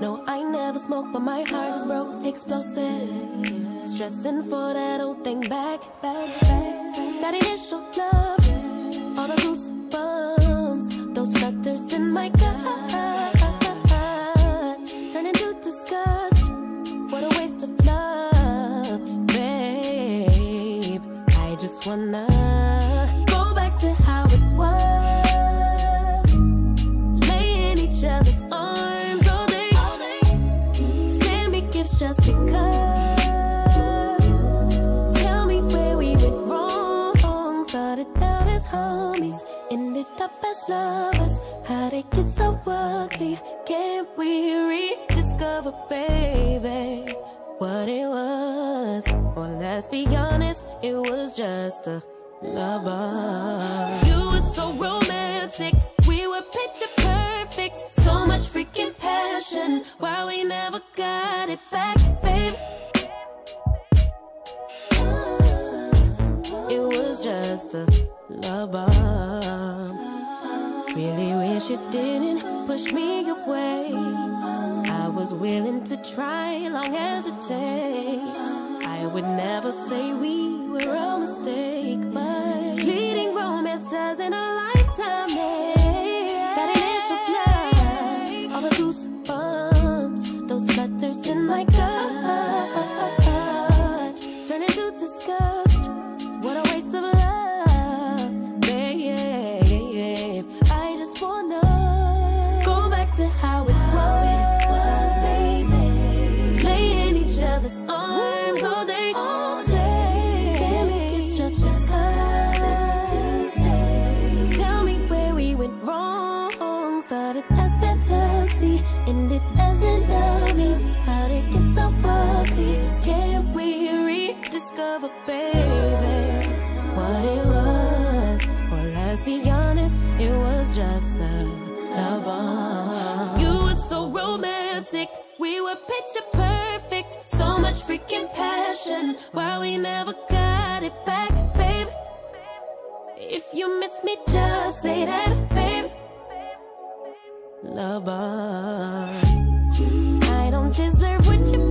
No, I never smoke, but my heart is broke, explosive. Stressing for that old thing back, back, back. That initial love, all the goosebumps, those flutters in my gut, turn into disgust. What a waste of love, babe. I just wanna as lovers. How'd it get so ugly? Can't we rediscover, baby, what it was? Or let's be honest, it was just a lover. You were so romantic, we were picture perfect. So much freaking passion, why we never got it back, baby It was just a love bomb. Really wish you didn't push me away. I was willing to try long as it takes. I would never say we were a mistake, but fleeting romance doesn't a picture perfect. So much freaking passion, why we never got it back, babe? If you miss me, just say that, babe. Love bomb. I don't deserve what you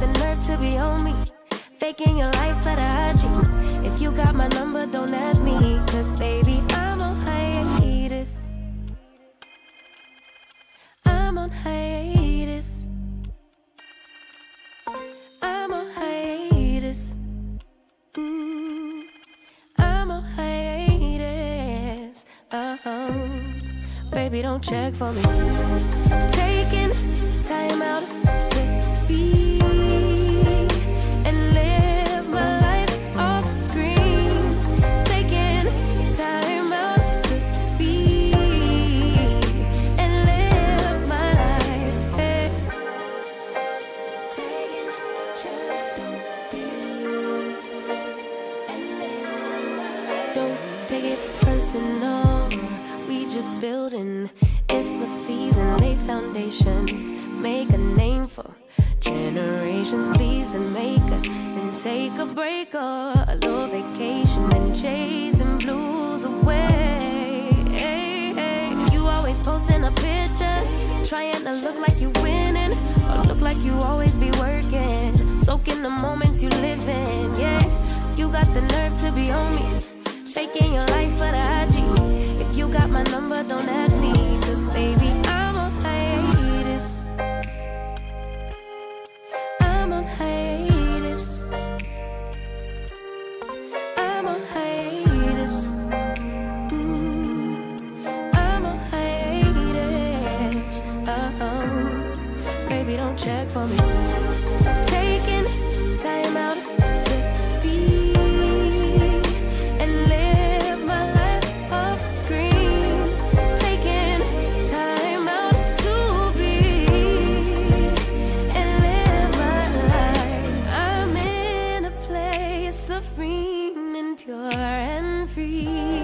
the nerve to be on me. Faking your life at a IG. If you got my number, don't add substitution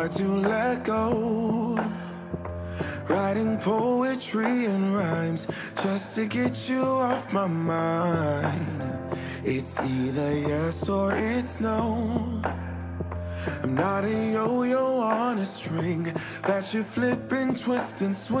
hard to let go. Writing poetry and rhymes Just to get you off my mind. It's either yes or it's no. I'm not a yo-yo on a string That you flip and twist and swing.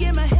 get my head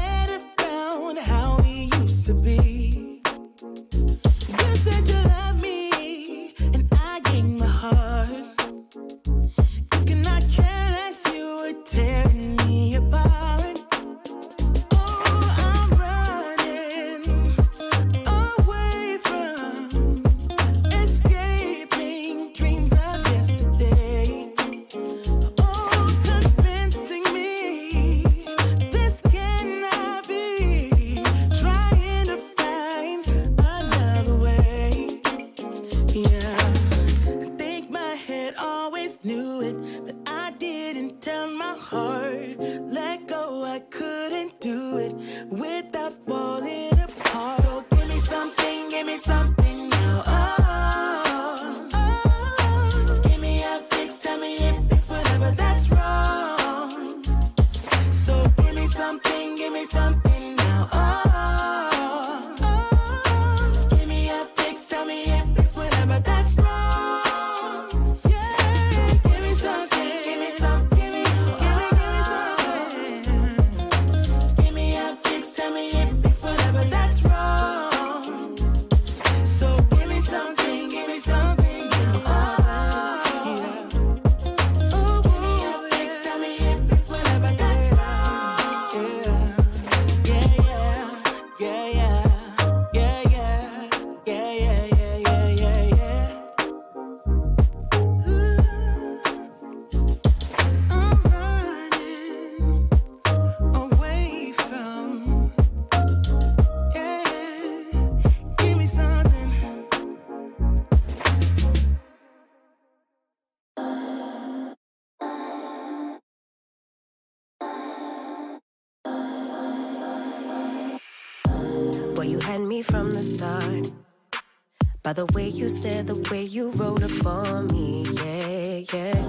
By the way you stared, the way you wrote up for me, yeah, yeah.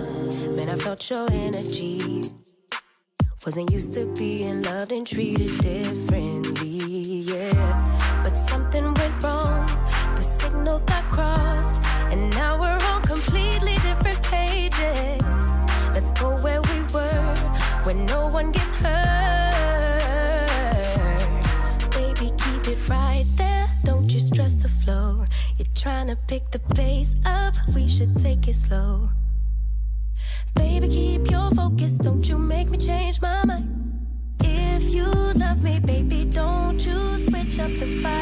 Man, I felt your energy. Wasn't used to being loved and treated differently, yeah. But something went wrong, the signals got crossed, and now we're on completely different pages. Let's go where we were, where no one gets hurt. Baby, keep your focus, don't you make me change my mind. If you love me, baby, don't you switch up the vibe.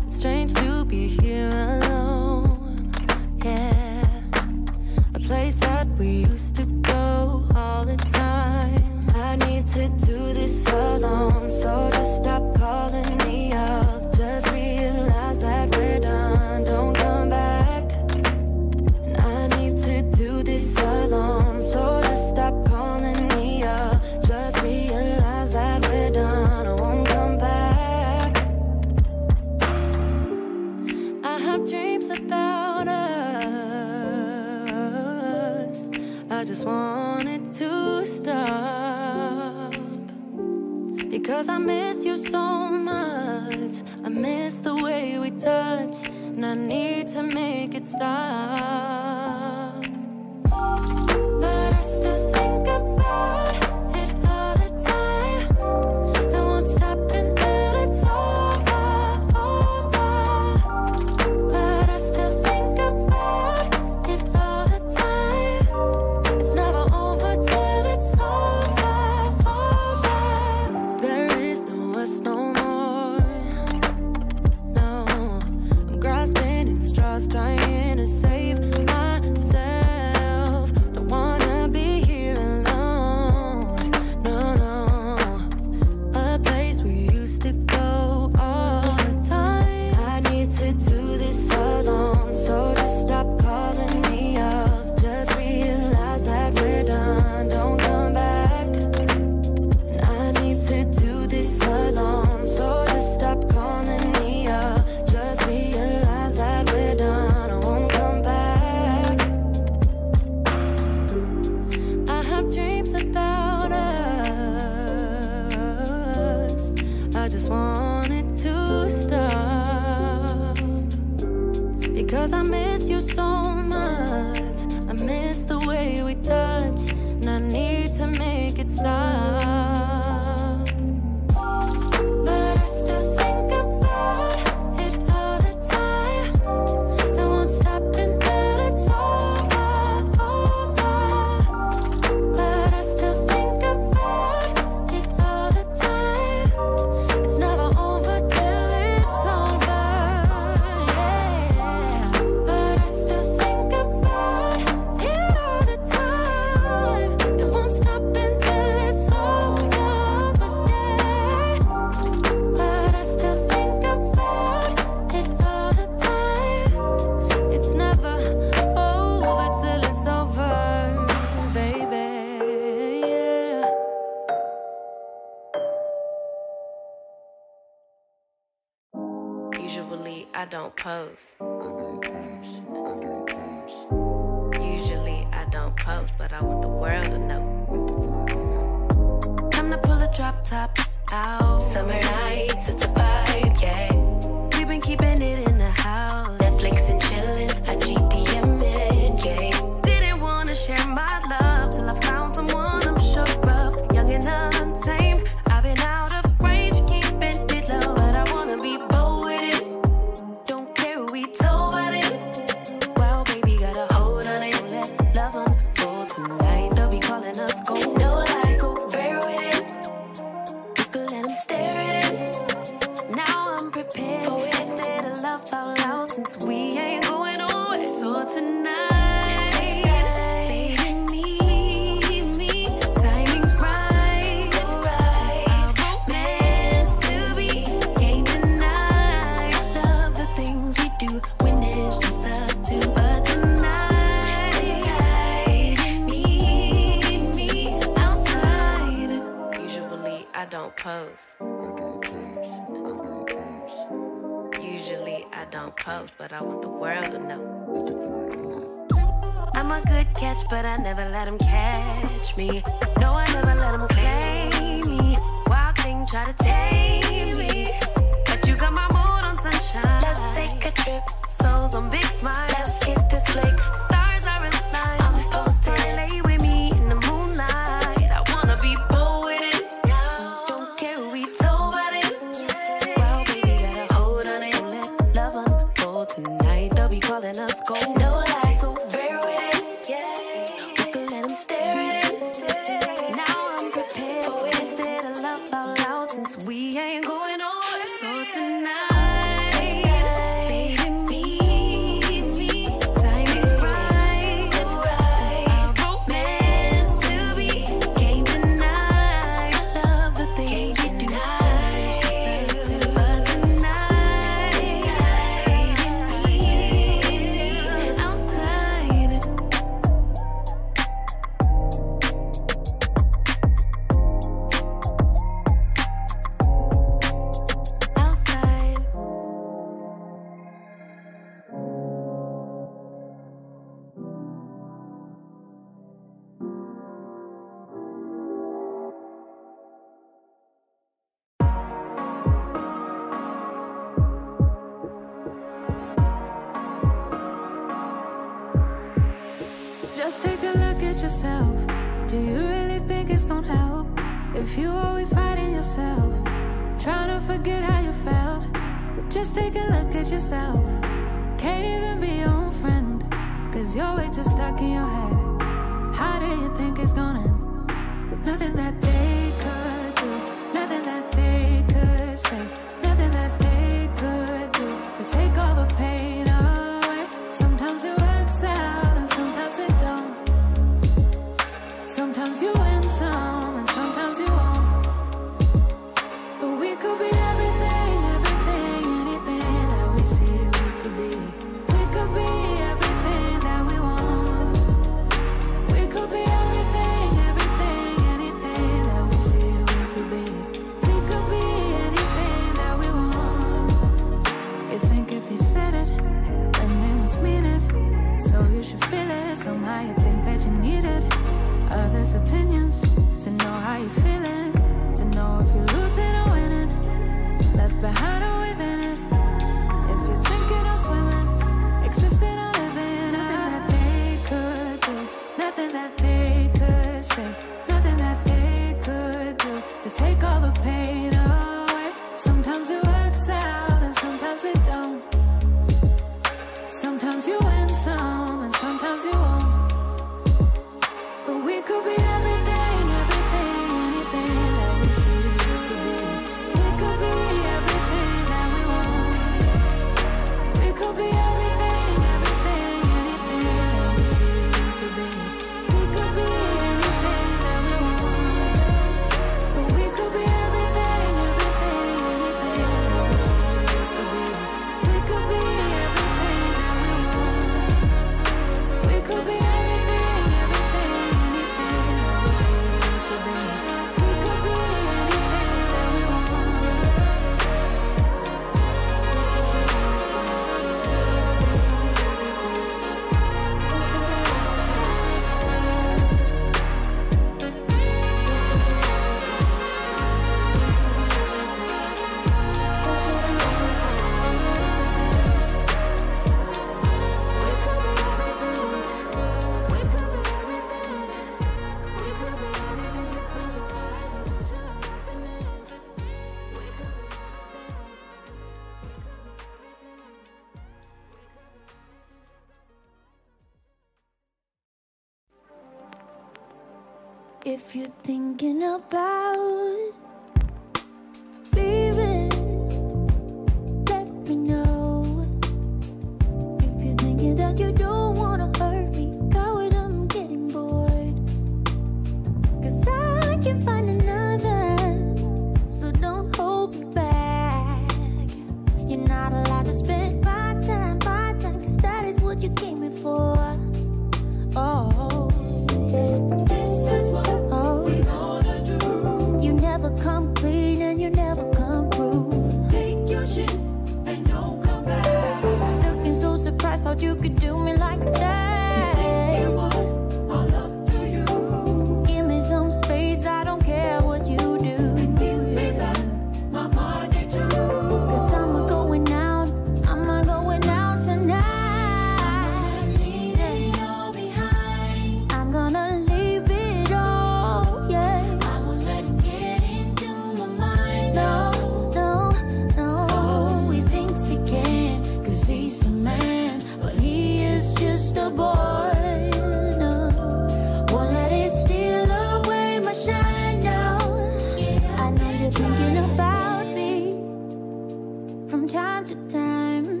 after time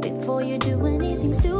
before you do anything stupid.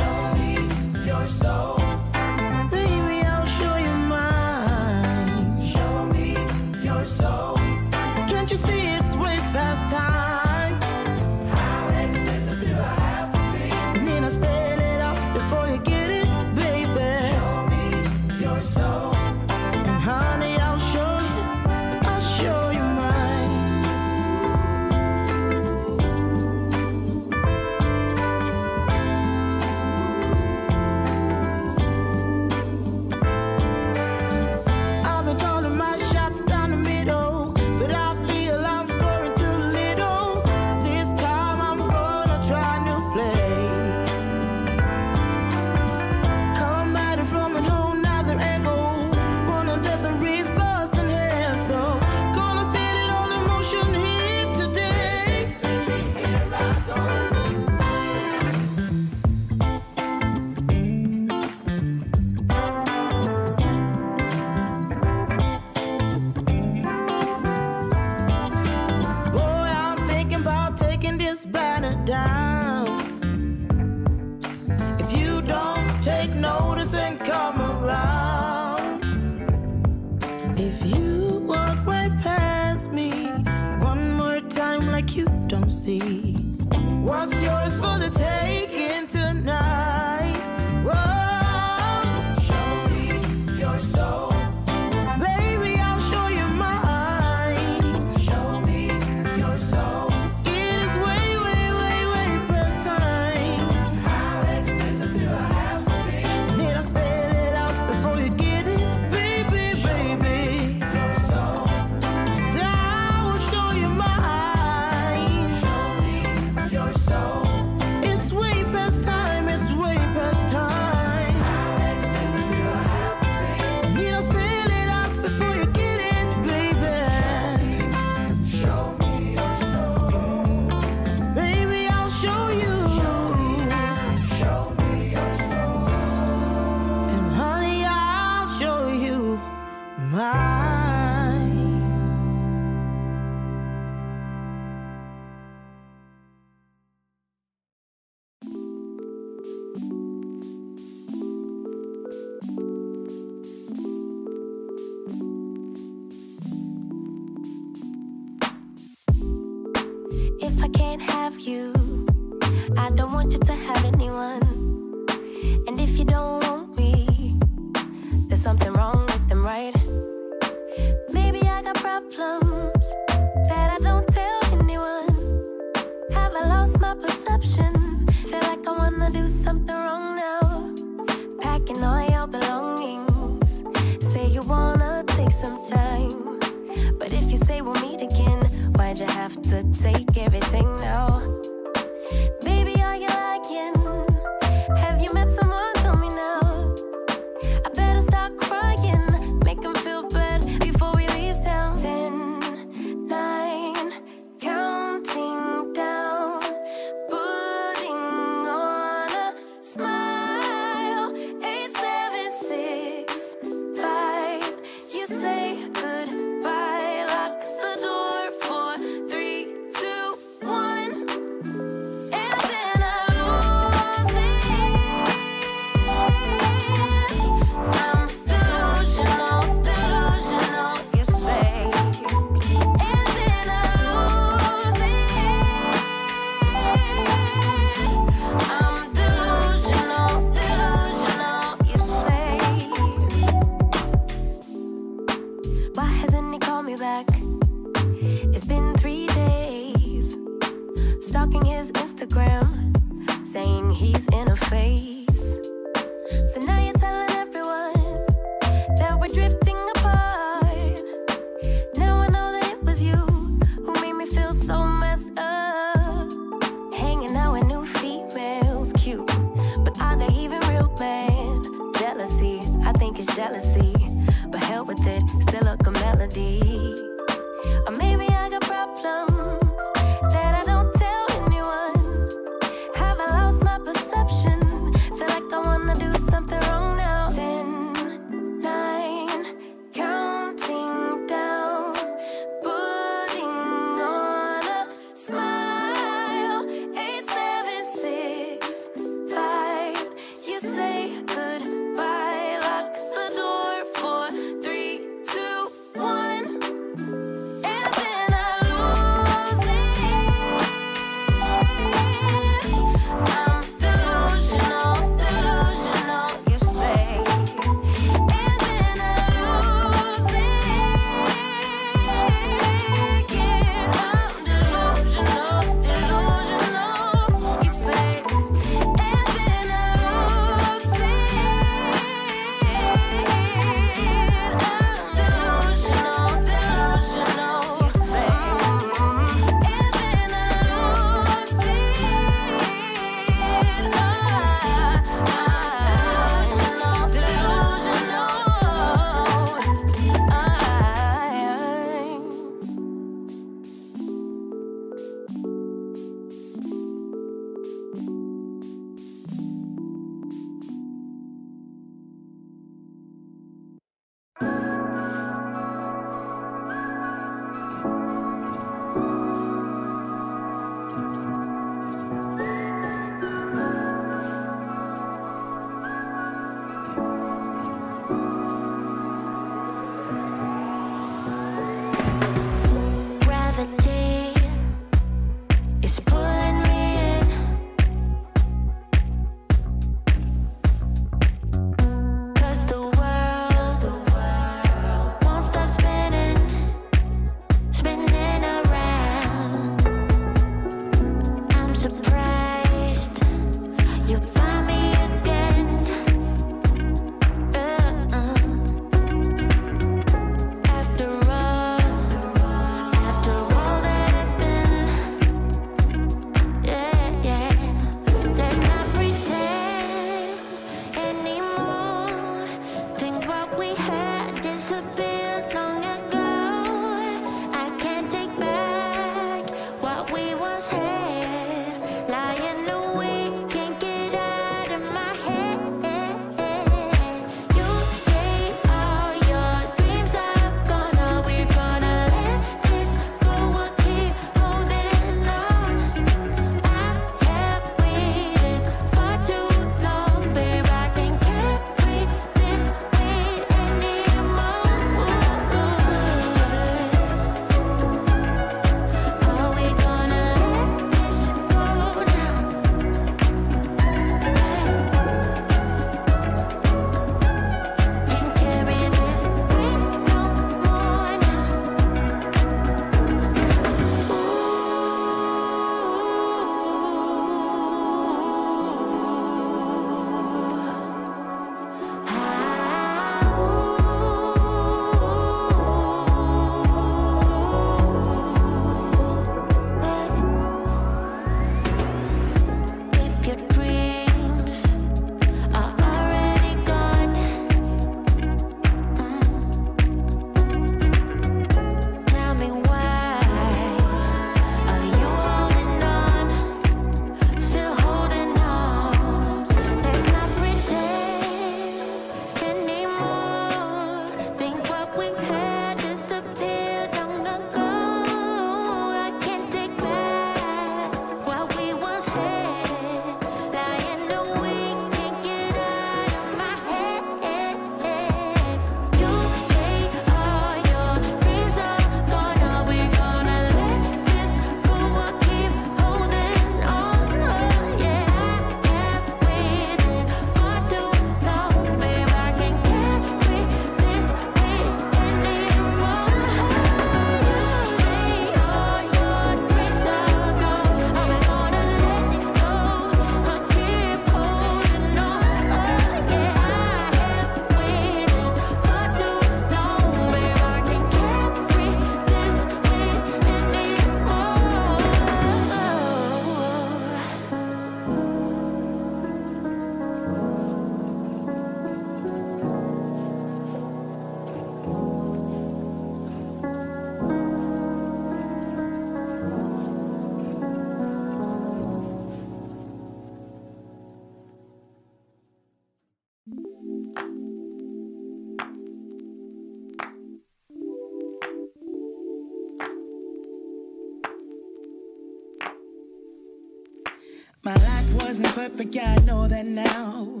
My life wasn't perfect, yeah, I know that now.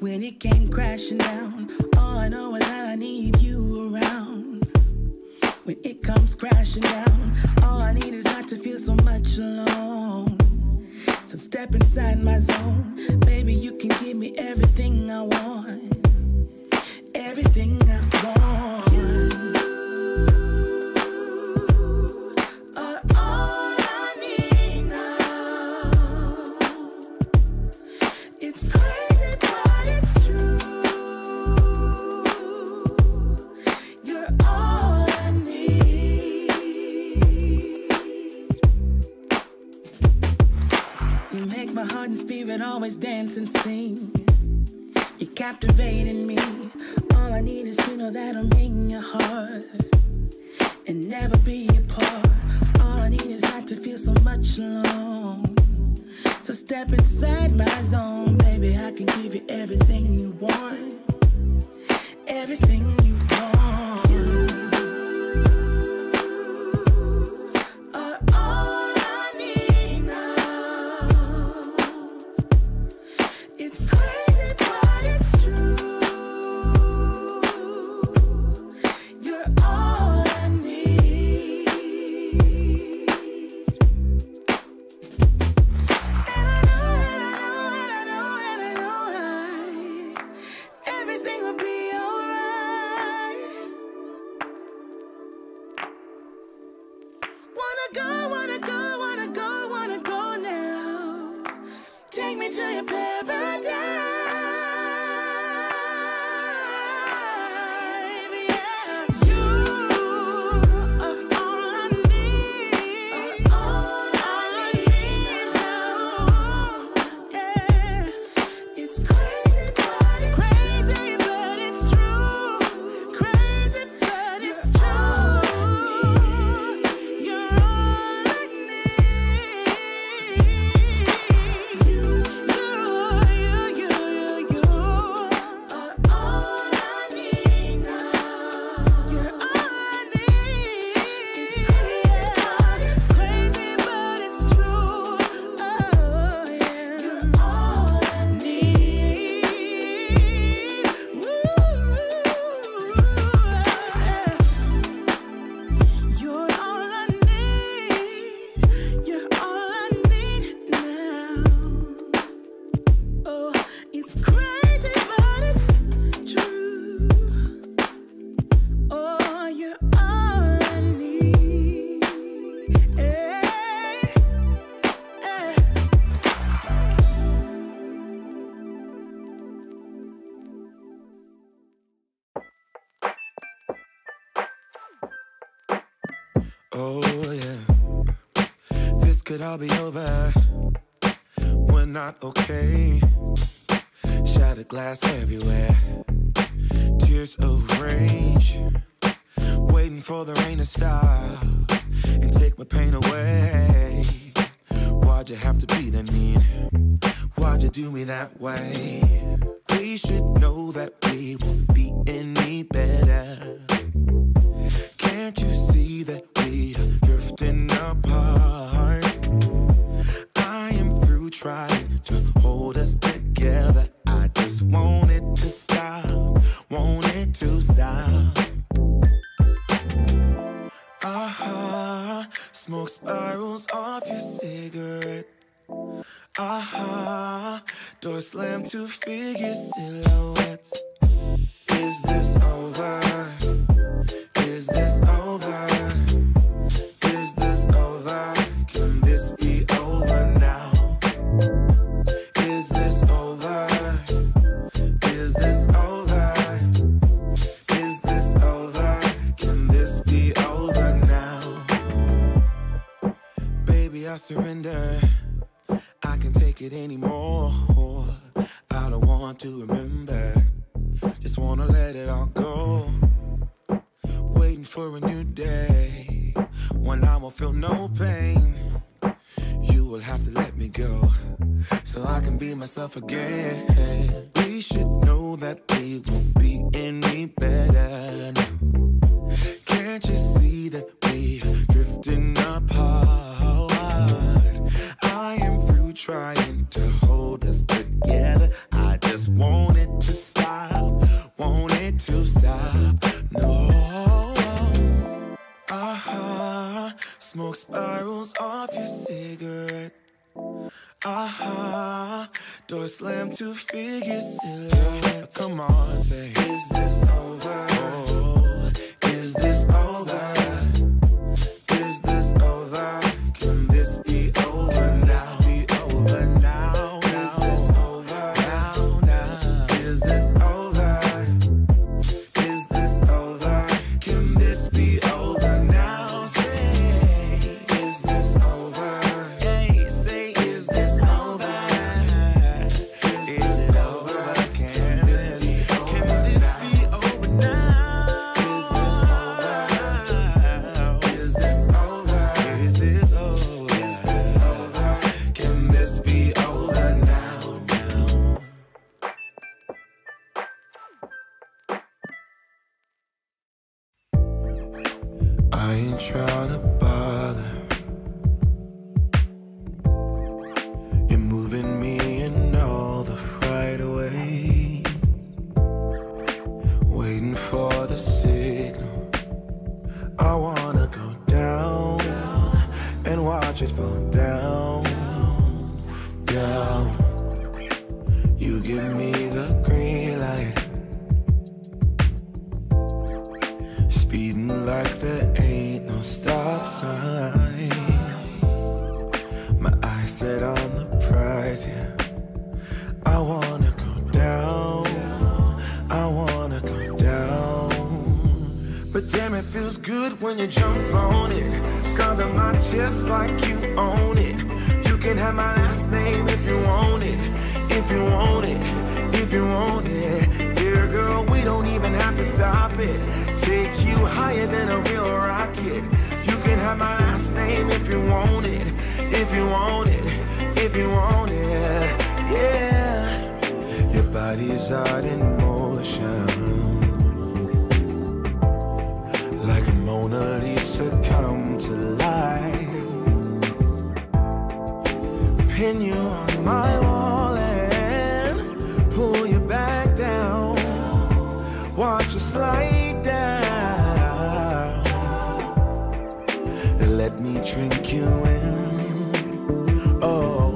When it came crashing down, all I know is that I need you around. When it comes crashing down, all I need is not to feel so much alone. So step inside my zone, baby, you can give me everything I want. Everything always dance and sing. You're captivating me. All I need is to know that I'm in your heart. it all be over? We're not okay. Shattered glass everywhere. Tears of rage. Waiting for the rain to stop and take my pain away. Why'd you have to be that mean? Why'd you do me that way? We should know that we won't be any better. Can't you see that to feel forget. Wanna go down, and watch it fall down, down. You when you jump on it. Scars on my chest like you own it. You can have my last name if you want it. If you want it, if you want it. Dear girl, we don't even have to stop it. Take you higher than a real rocket. You can have my last name if you want it. If you want it, if you want it. Yeah. Your body's out in motion. Mona Lisa come to life. Pin you on my wall and pull you back down. Watch you slide down. And let me drink you in. Oh,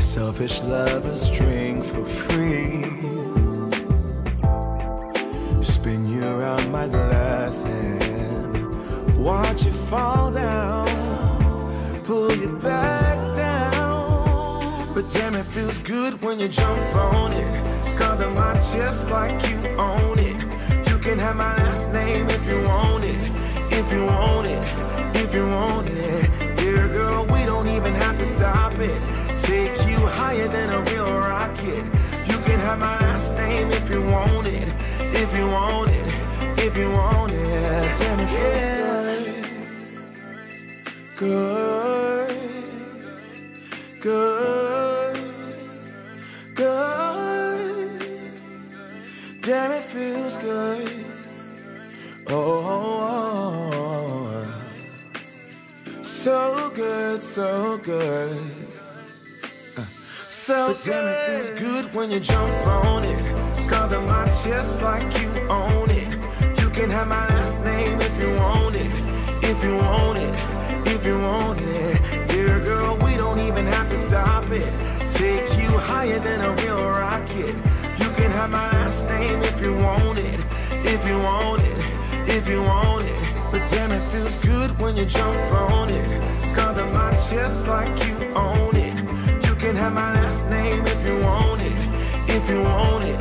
selfish lovers drink for free. Watch you fall down. Pull you back down. But damn, it feels good when you jump on it. Scars on my chest like you own it. You can have my last name if you want it. If you want it, if you want it. Dear girl, we don't even have to stop it. Take you higher than a real rocket. You can have my last name if you want it. If you want it, if you want it. Damn, it feels good. Good. Good. Good. Damn, it feels good. Oh, so good, so good. Uh, So but damn, it feels good when you jump on it. Scars on my chest like you own it. You can have my last name if you want it. If you want it, if you want it. Dear girl, we don't even have to stop it. Take you higher than a real rocket. You can have my last name if you want it. If you want it, if you want it. But damn, it feels good when you jump on it. Scars on my chest like you own it. You can have my last name if you want it. If you want it,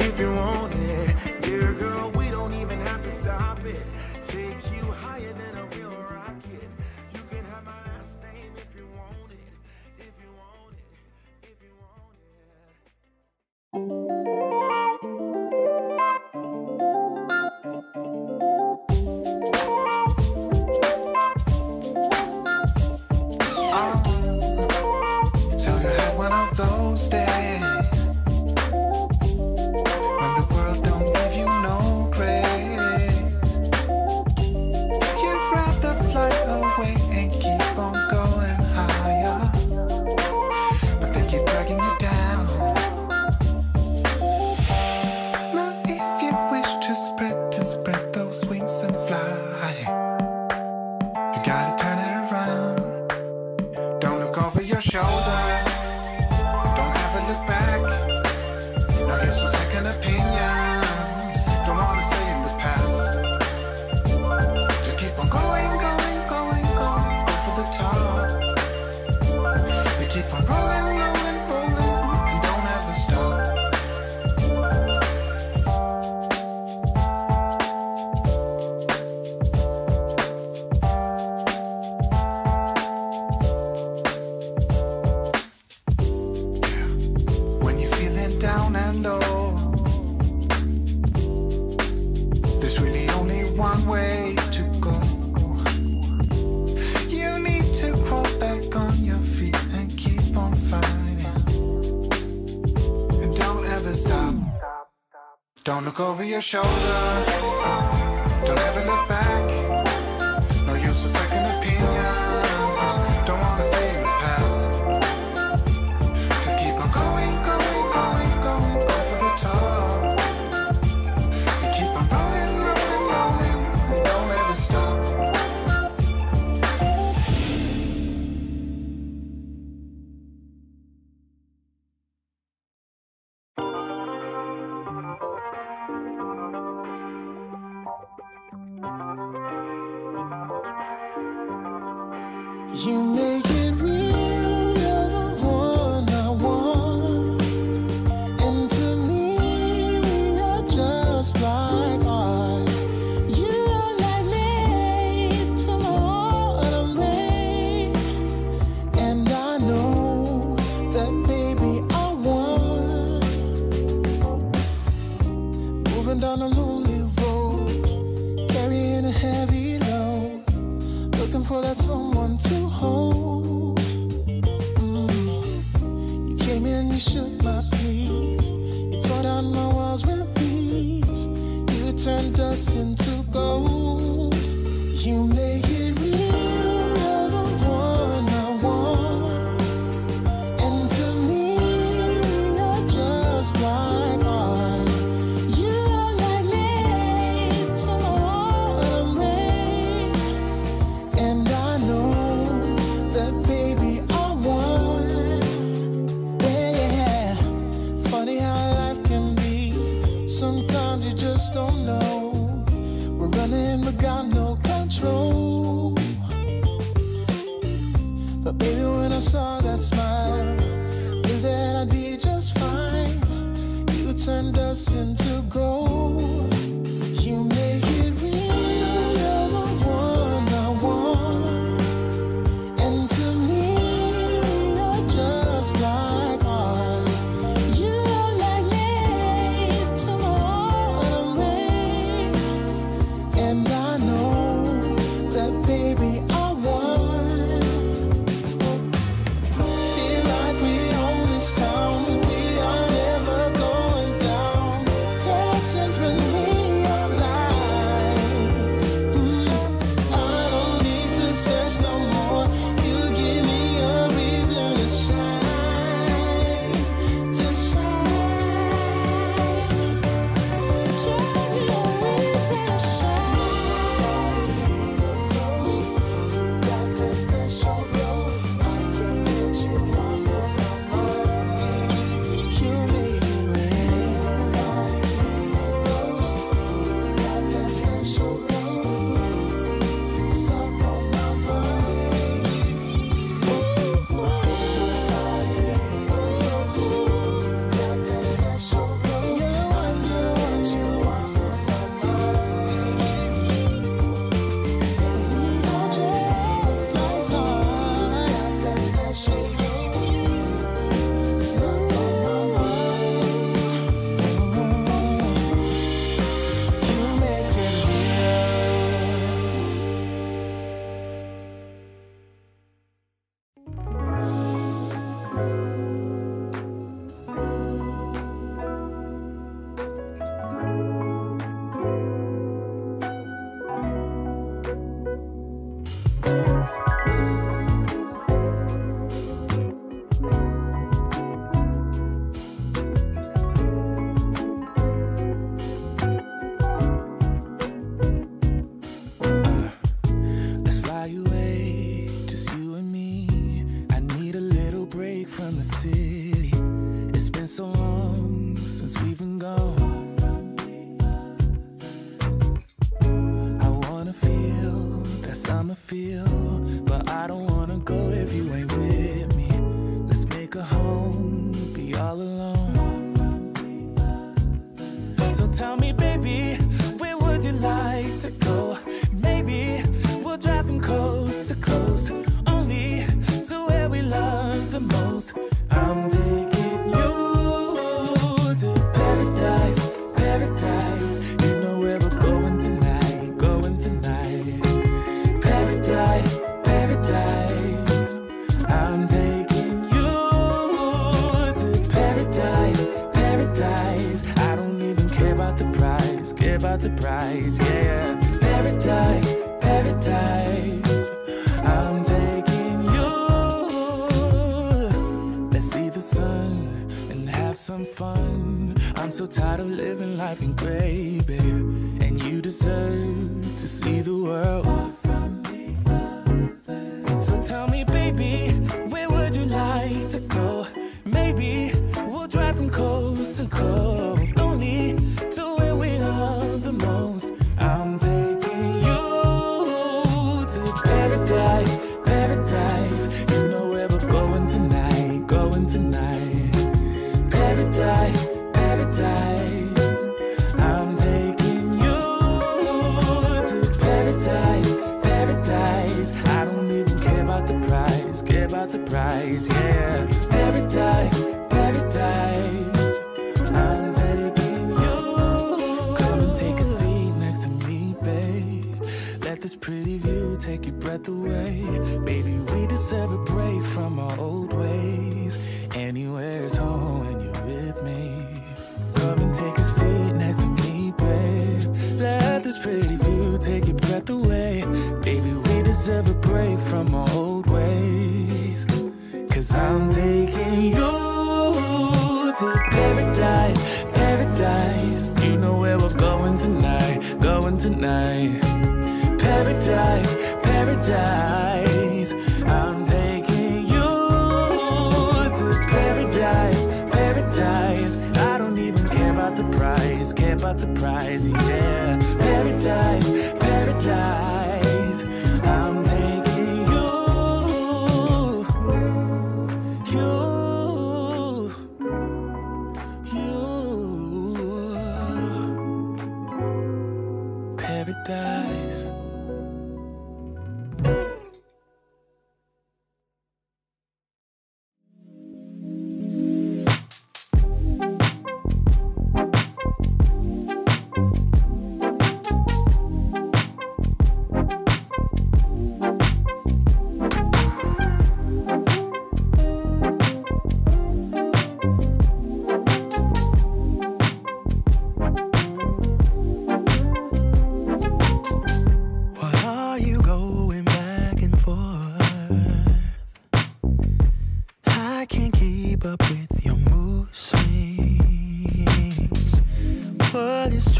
if you want it. It. So your shoulder. Sometimes you just don't know. We're running, but got no control. But baby, when I saw that smile, knew that I'd be just fine. You turned us into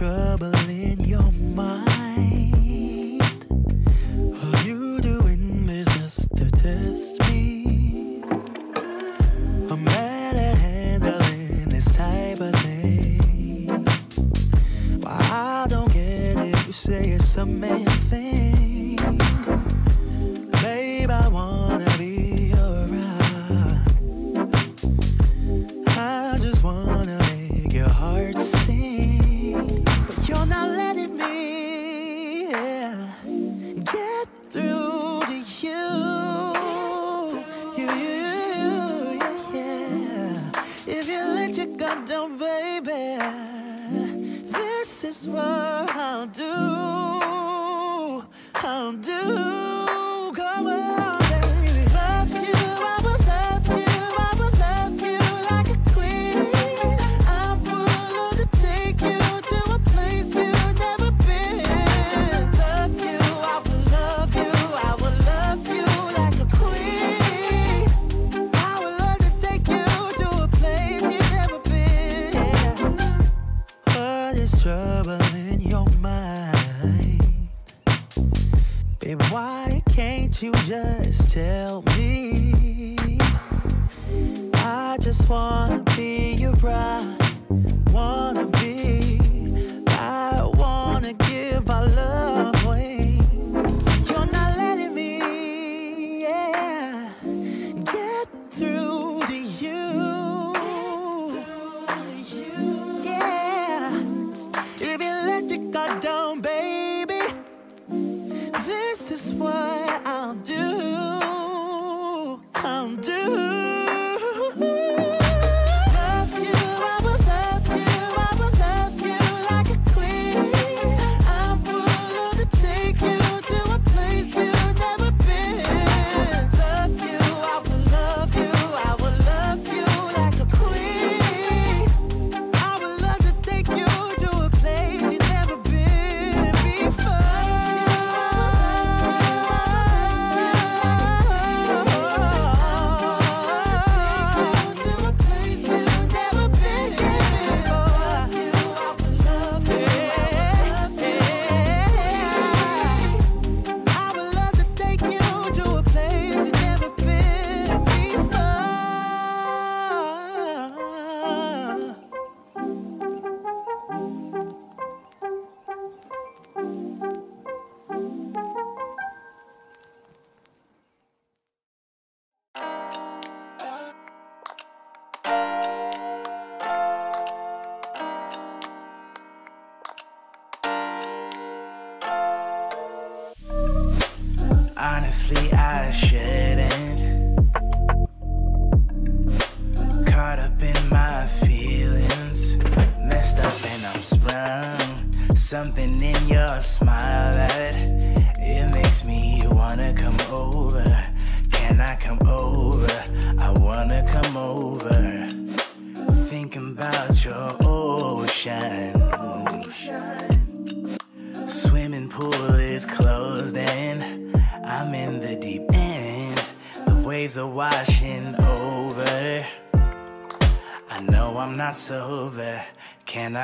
What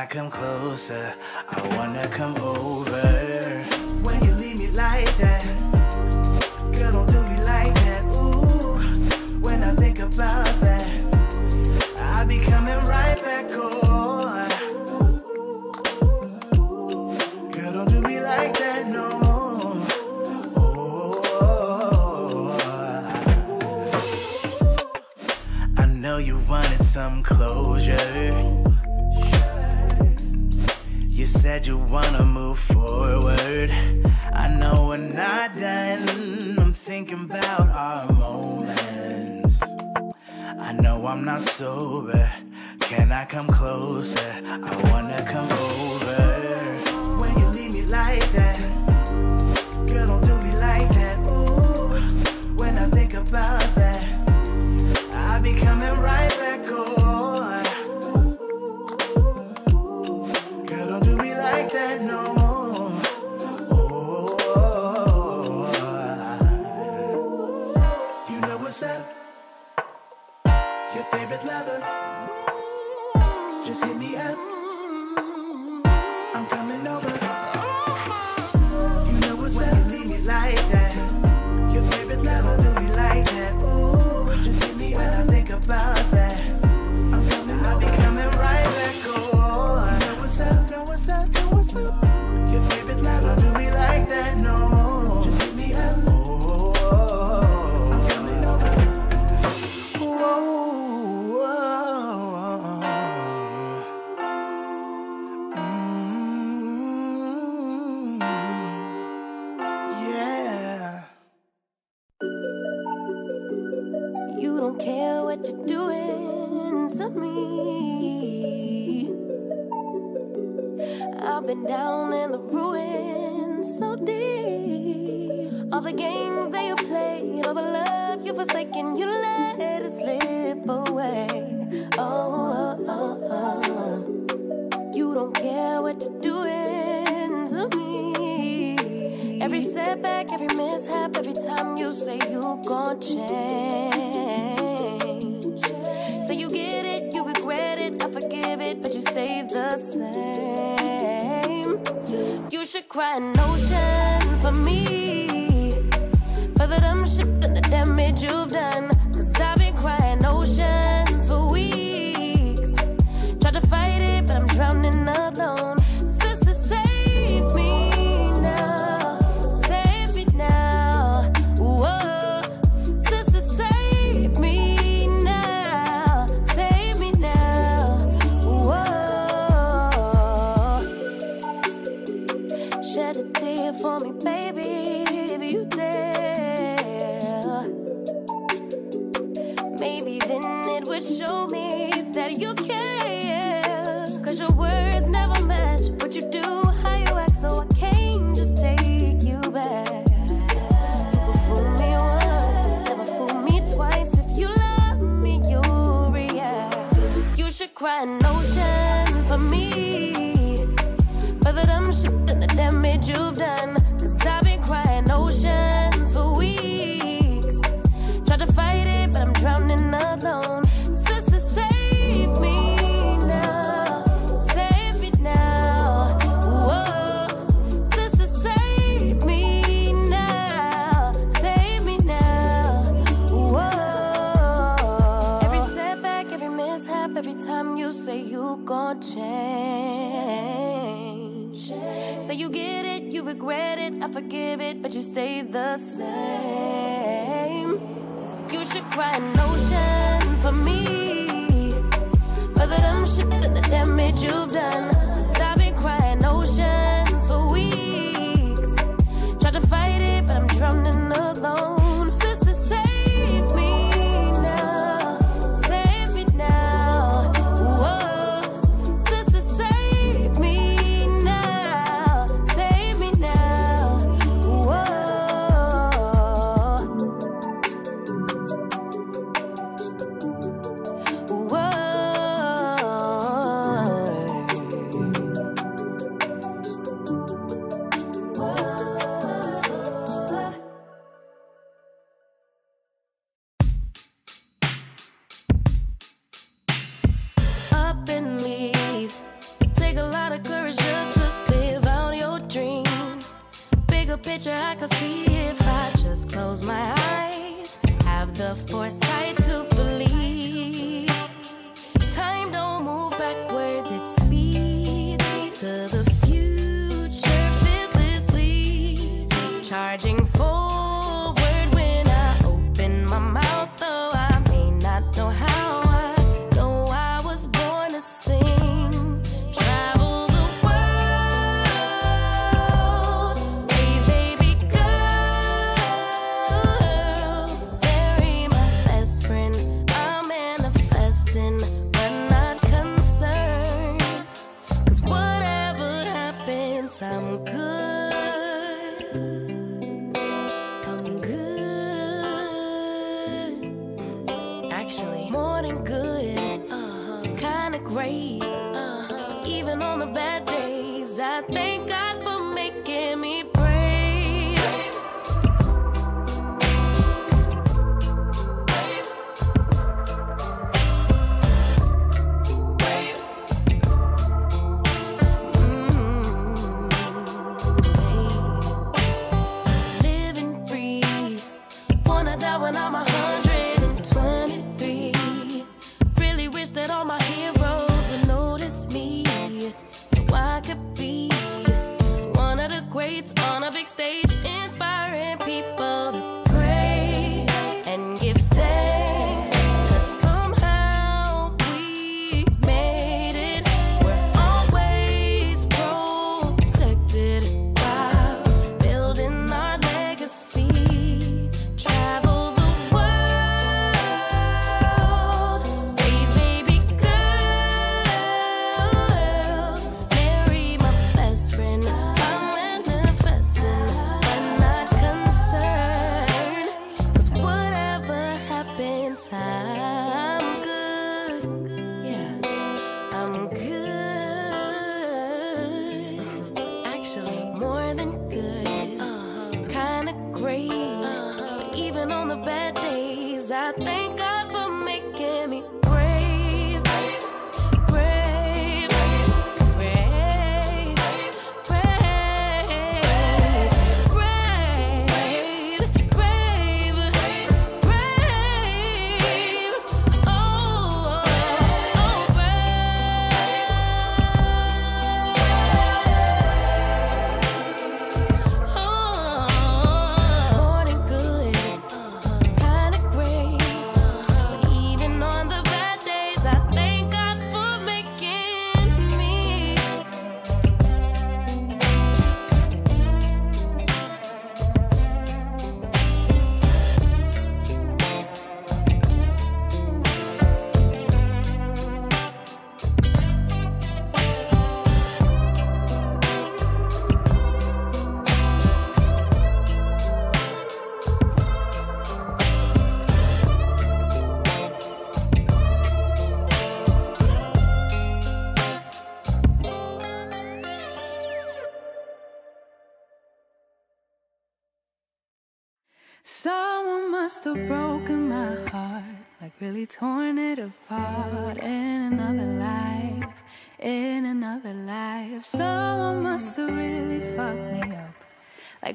come closer. I wanna come. show me that you care. Cause your words never match what you do, how you act, so I can't just take you back. Cry an ocean for me, but the dumb shit and the damage you've done. regret it, I forgive it, but you stay the same. You should cry an ocean for me, for the dumb shit and the damage you've done.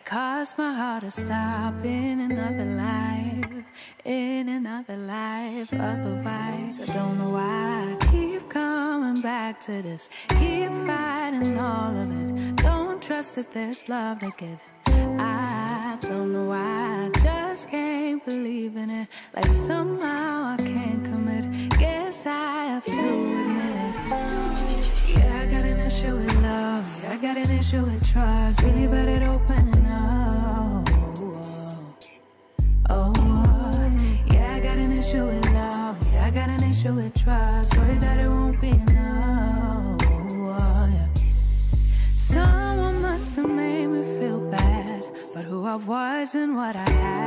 Cause my heart to stop in another life, in another life. Otherwise, I don't know why I keep coming back to this. Keep fighting all of it. Don't trust that there's love like it. I don't know why I just can't believe in it. Like somehow I can't commit. Guess I have to admit. Yeah, I got an issue with love. I got an issue with trust. Really better open up. Oh, oh, oh, yeah, I got an issue with love. Yeah, I got an issue with trust. Worry that it won't be enough. Yeah. Someone must have made me feel bad. But who I was and what I had.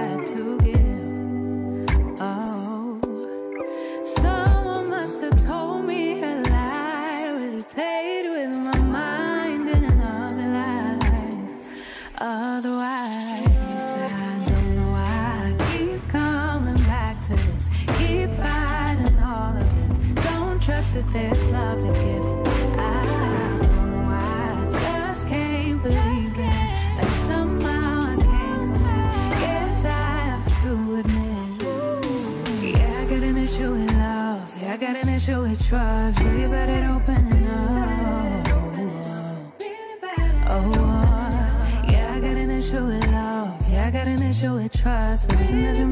wish you would trust Really bad at opening up. Oh, oh, oh, yeah, I got an issue with love. Yeah, I got an issue with trust The reason that you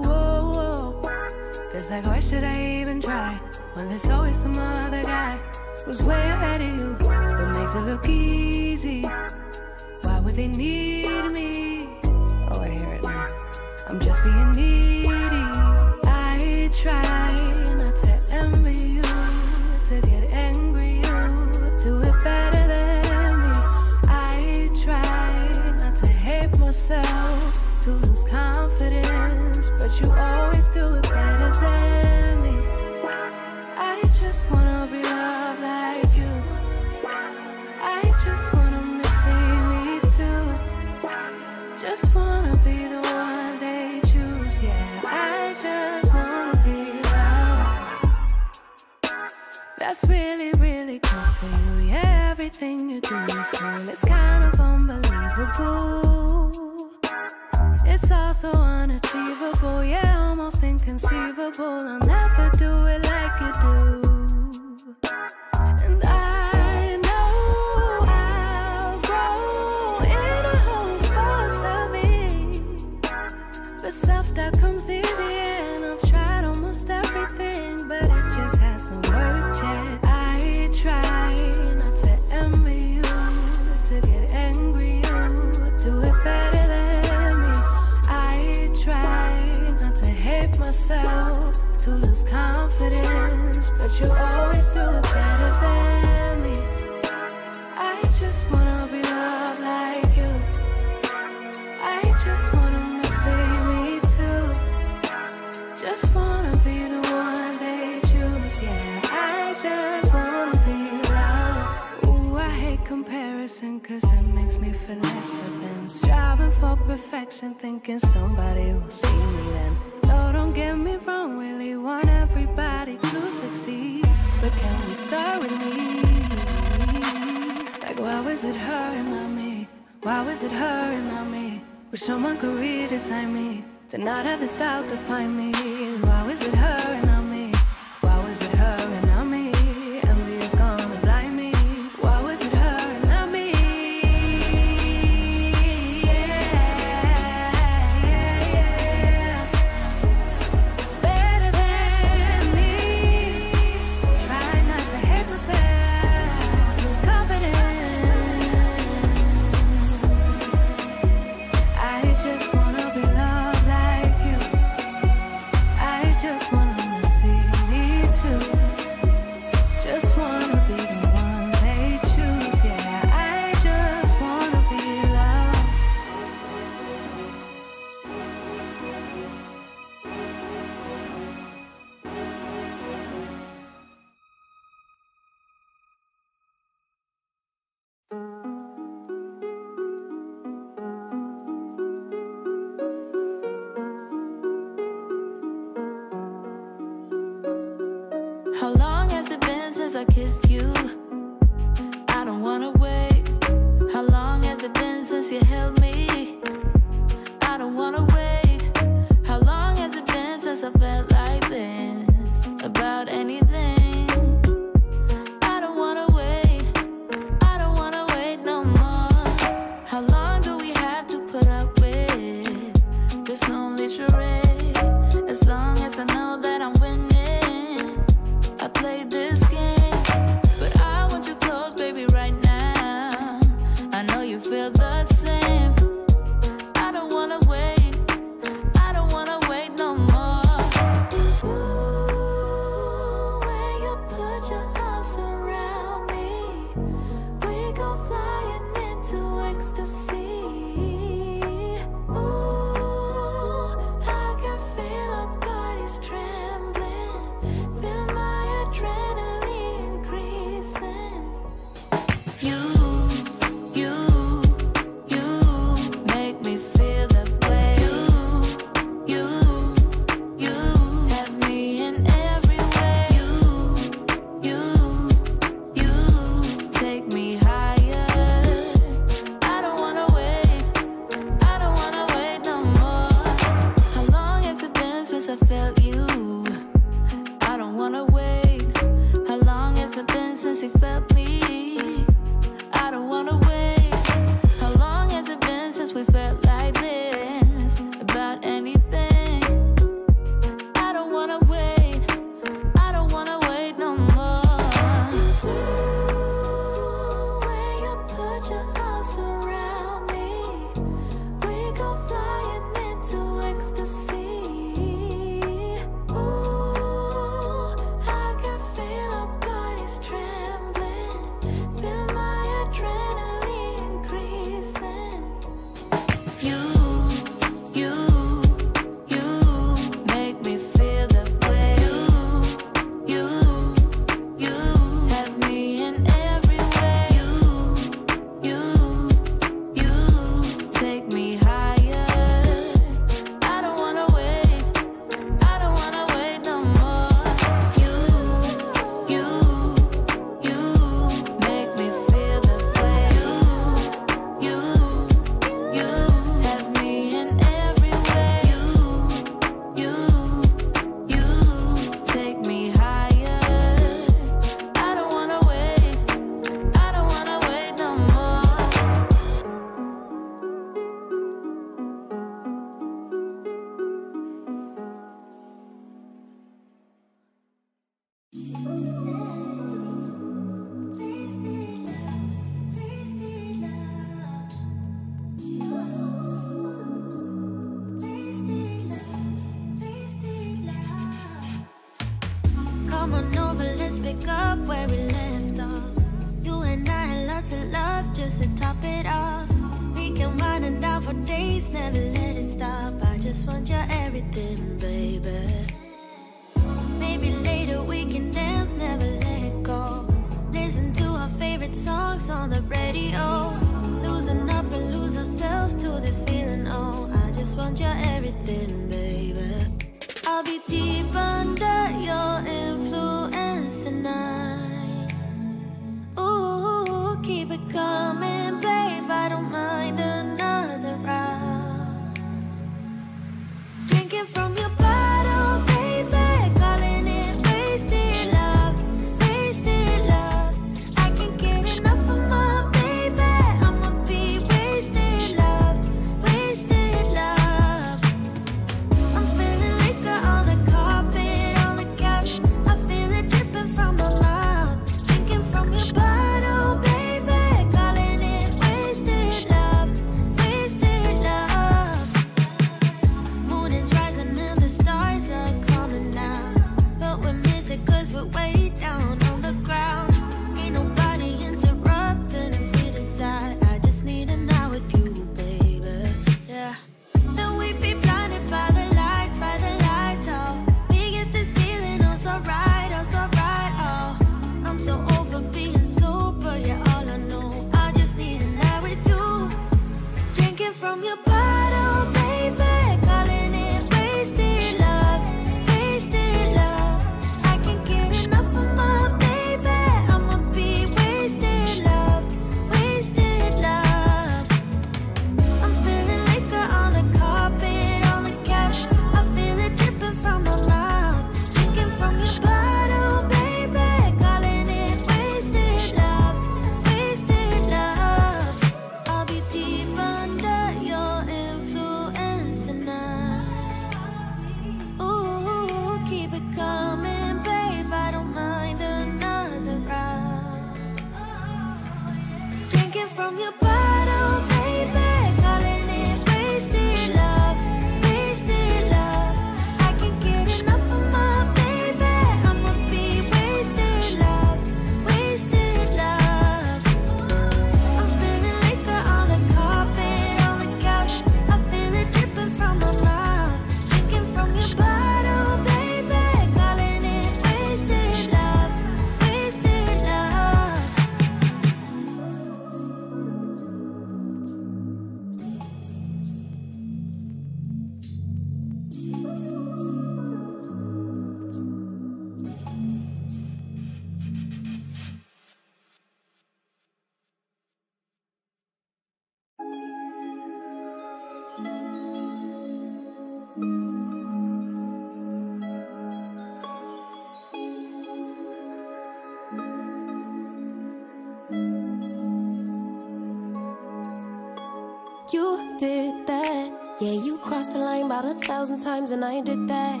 thousand times, and I did that.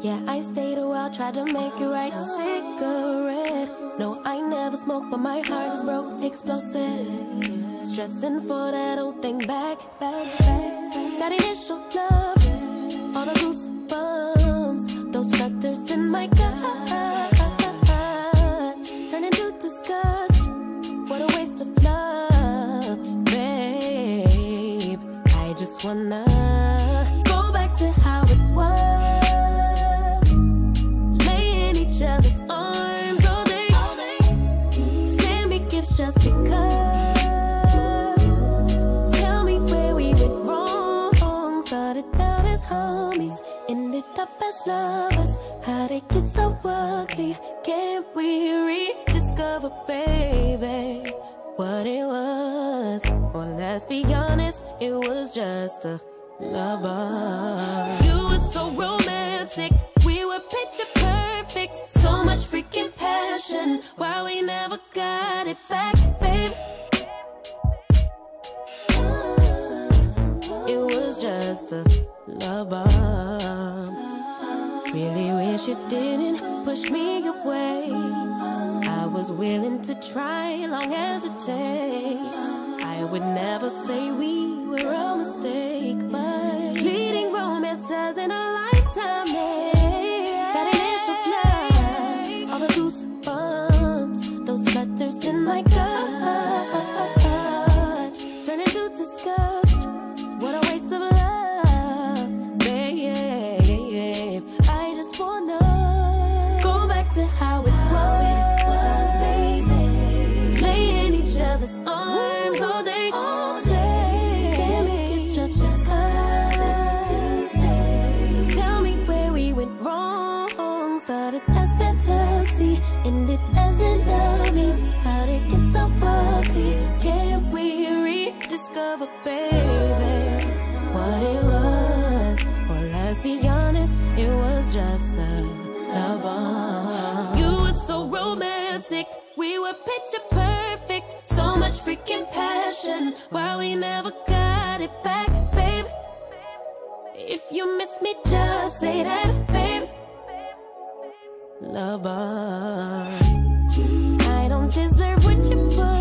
Yeah, I stayed a while, tried to make it right. Cigarette. No, I never smoked, but my heart is broke, explosive. Stressing for that old thing back, back, back. That initial love, all the goosebumps, those flutters in my gut, turn into disgust. What a waste of love, babe. I just wanna lovers. How'd it get so ugly? Can't we rediscover, baby, what it was? Or let's be honest, it was just a love bomb. You were so romantic, we were picture perfect. So much freaking passion, why we never got it back, baby It was just a love bomb. Really wish you didn't push me away. I was willing to try long as it takes. I would never say we were a mistake, but fleeting romance doesn't a lifetime make. We were picture perfect. So much freaking passion, why we never got it back, babe? If you miss me, just say that, babe. Love. I don't deserve what you put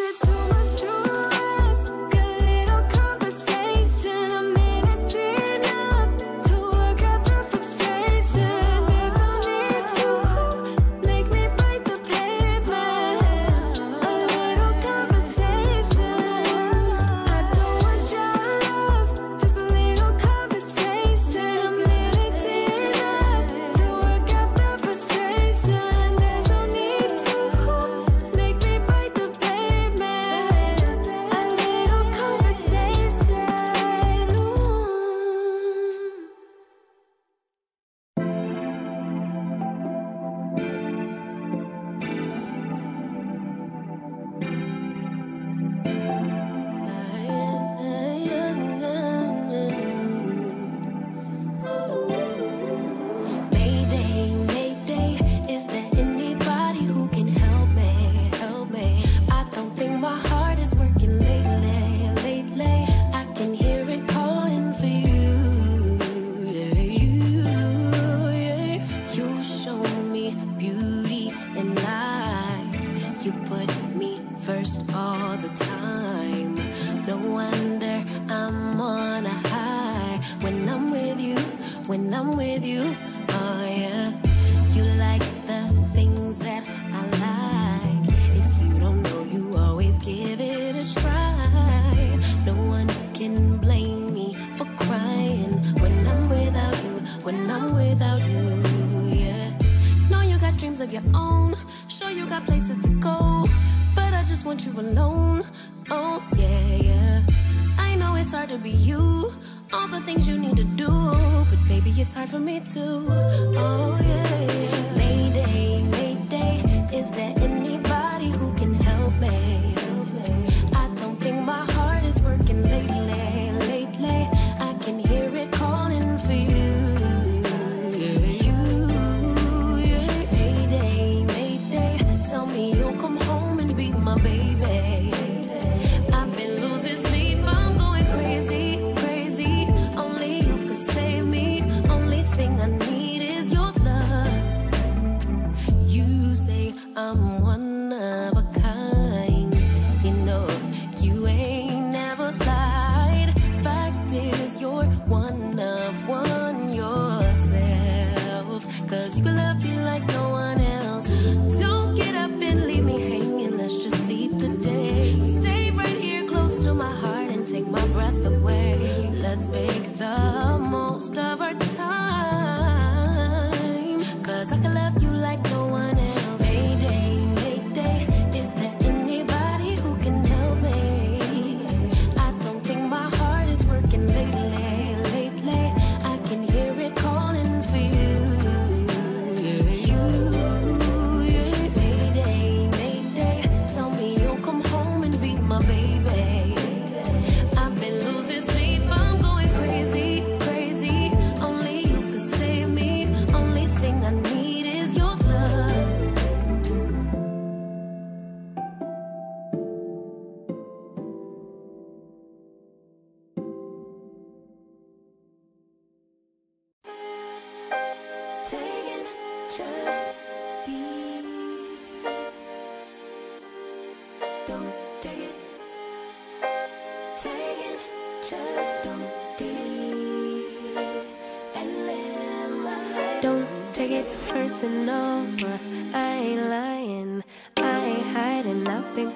it to much.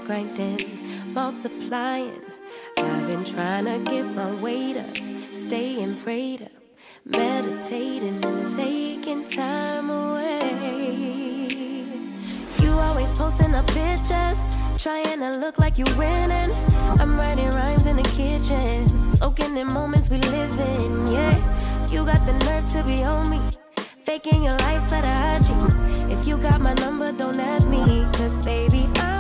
grinding, multiplying. I've been trying to get my weight up, staying prayed up, meditating and taking time away. You always posting up pictures, trying to look like you're winning. I'm writing rhymes in the kitchen, soaking in moments we live in. Yeah, you got the nerve to be on me faking your life at a IG. If you got my number, don't add me, cause baby, I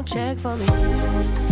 don't check for me.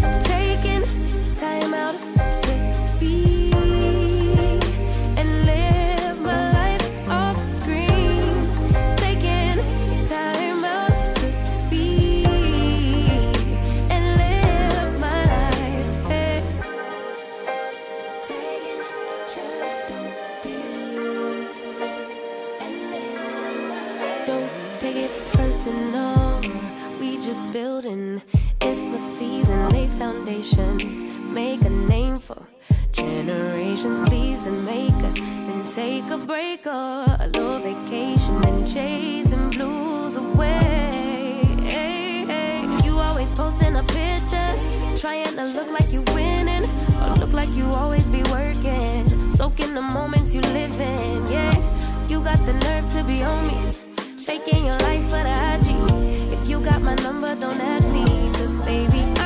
Take a break or a little vacation and chasing blues away. Hey, hey. You always posting the pictures, trying to look like you winning, or look like you always be working. Soaking the moments you live in, yeah. You got the nerve to be on me, faking your life for the IG. If you got my number, don't add me, cause baby.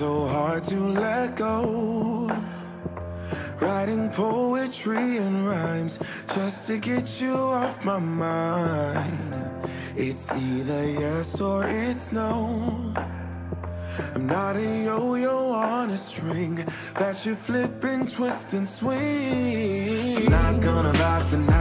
so hard to let go. Writing poetry and rhymes just to get you off my mind. It's either yes or it's no. I'm not a yo-yo on a string that you flip and twist and swing. I'm not gonna lie tonight.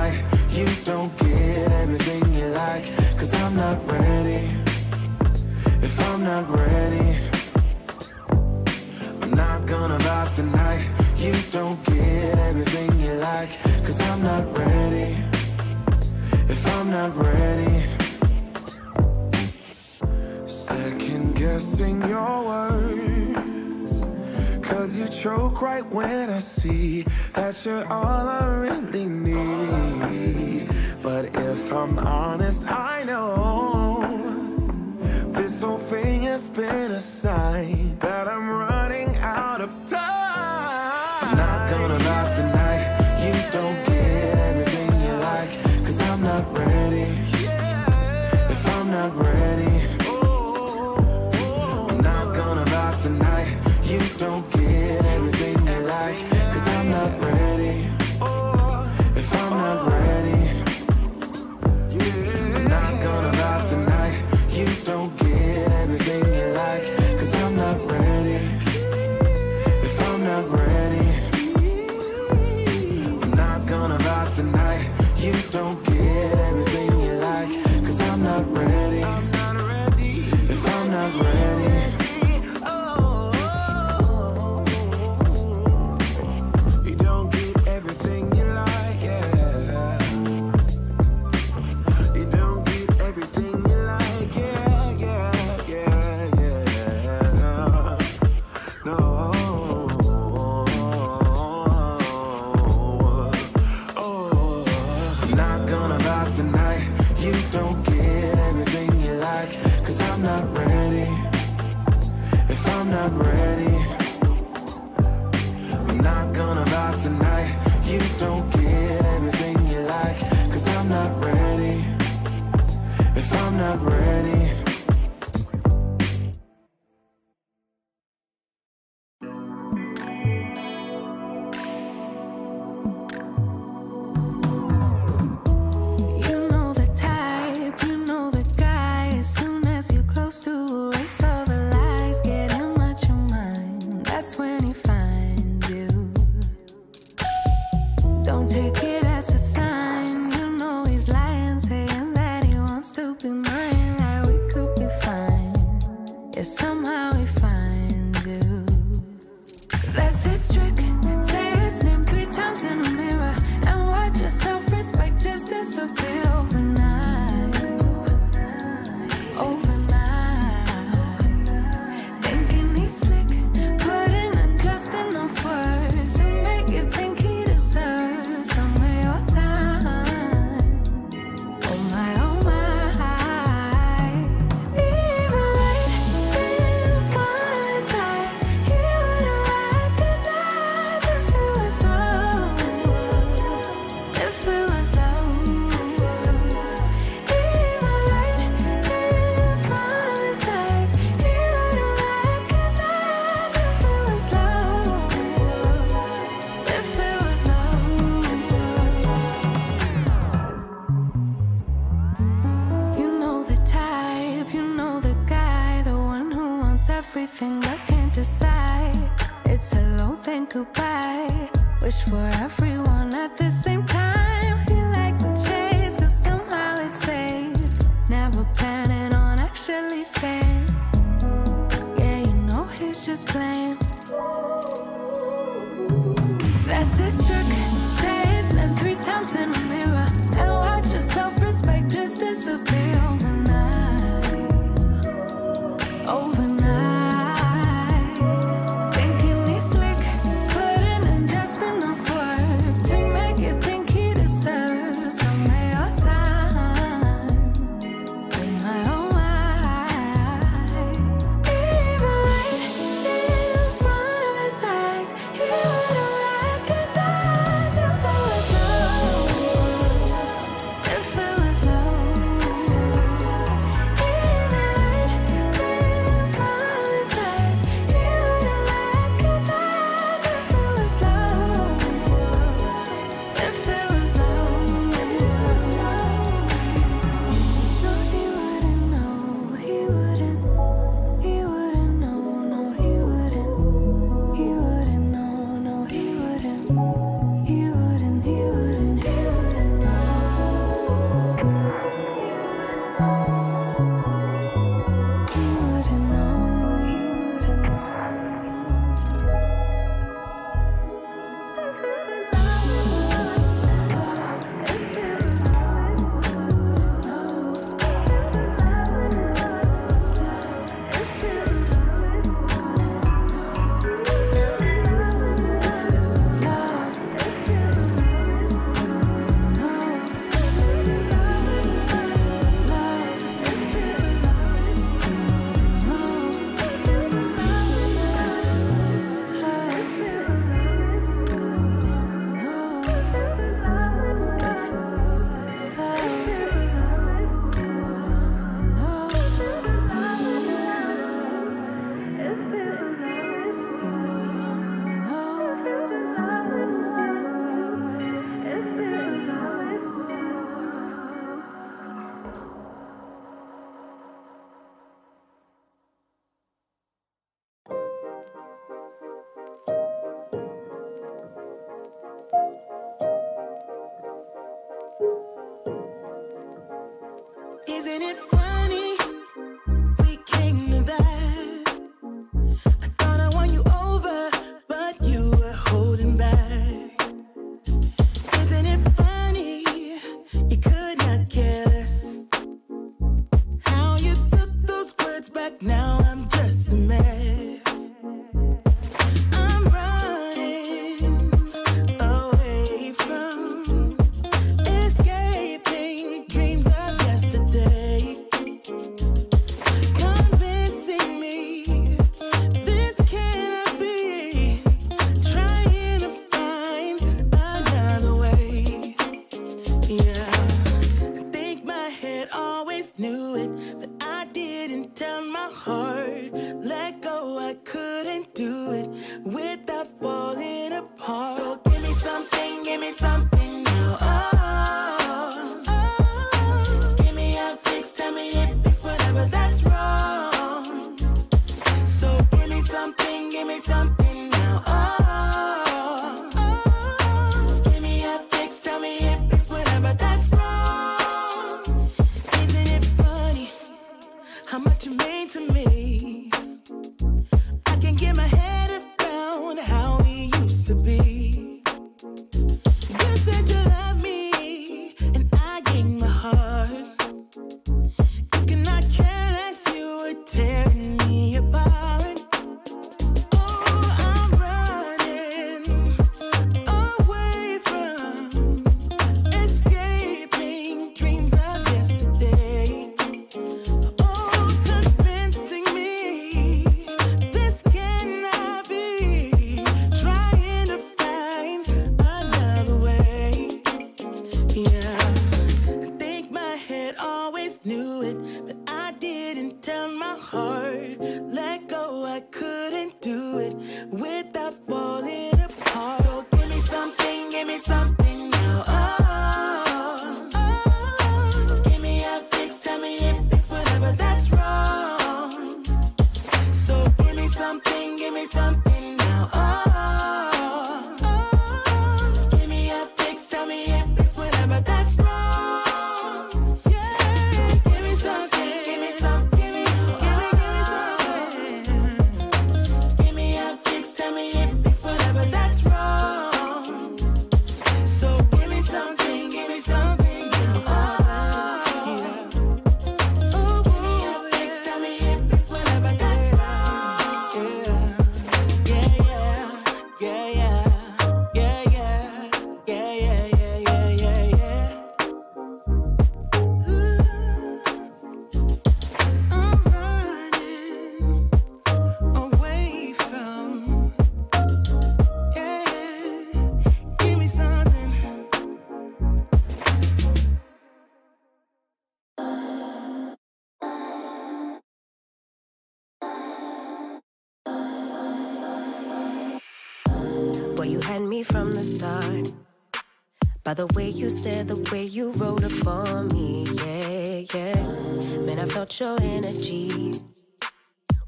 By the way you stared, the way you wrote up on me, yeah, yeah. Man, I felt your energy.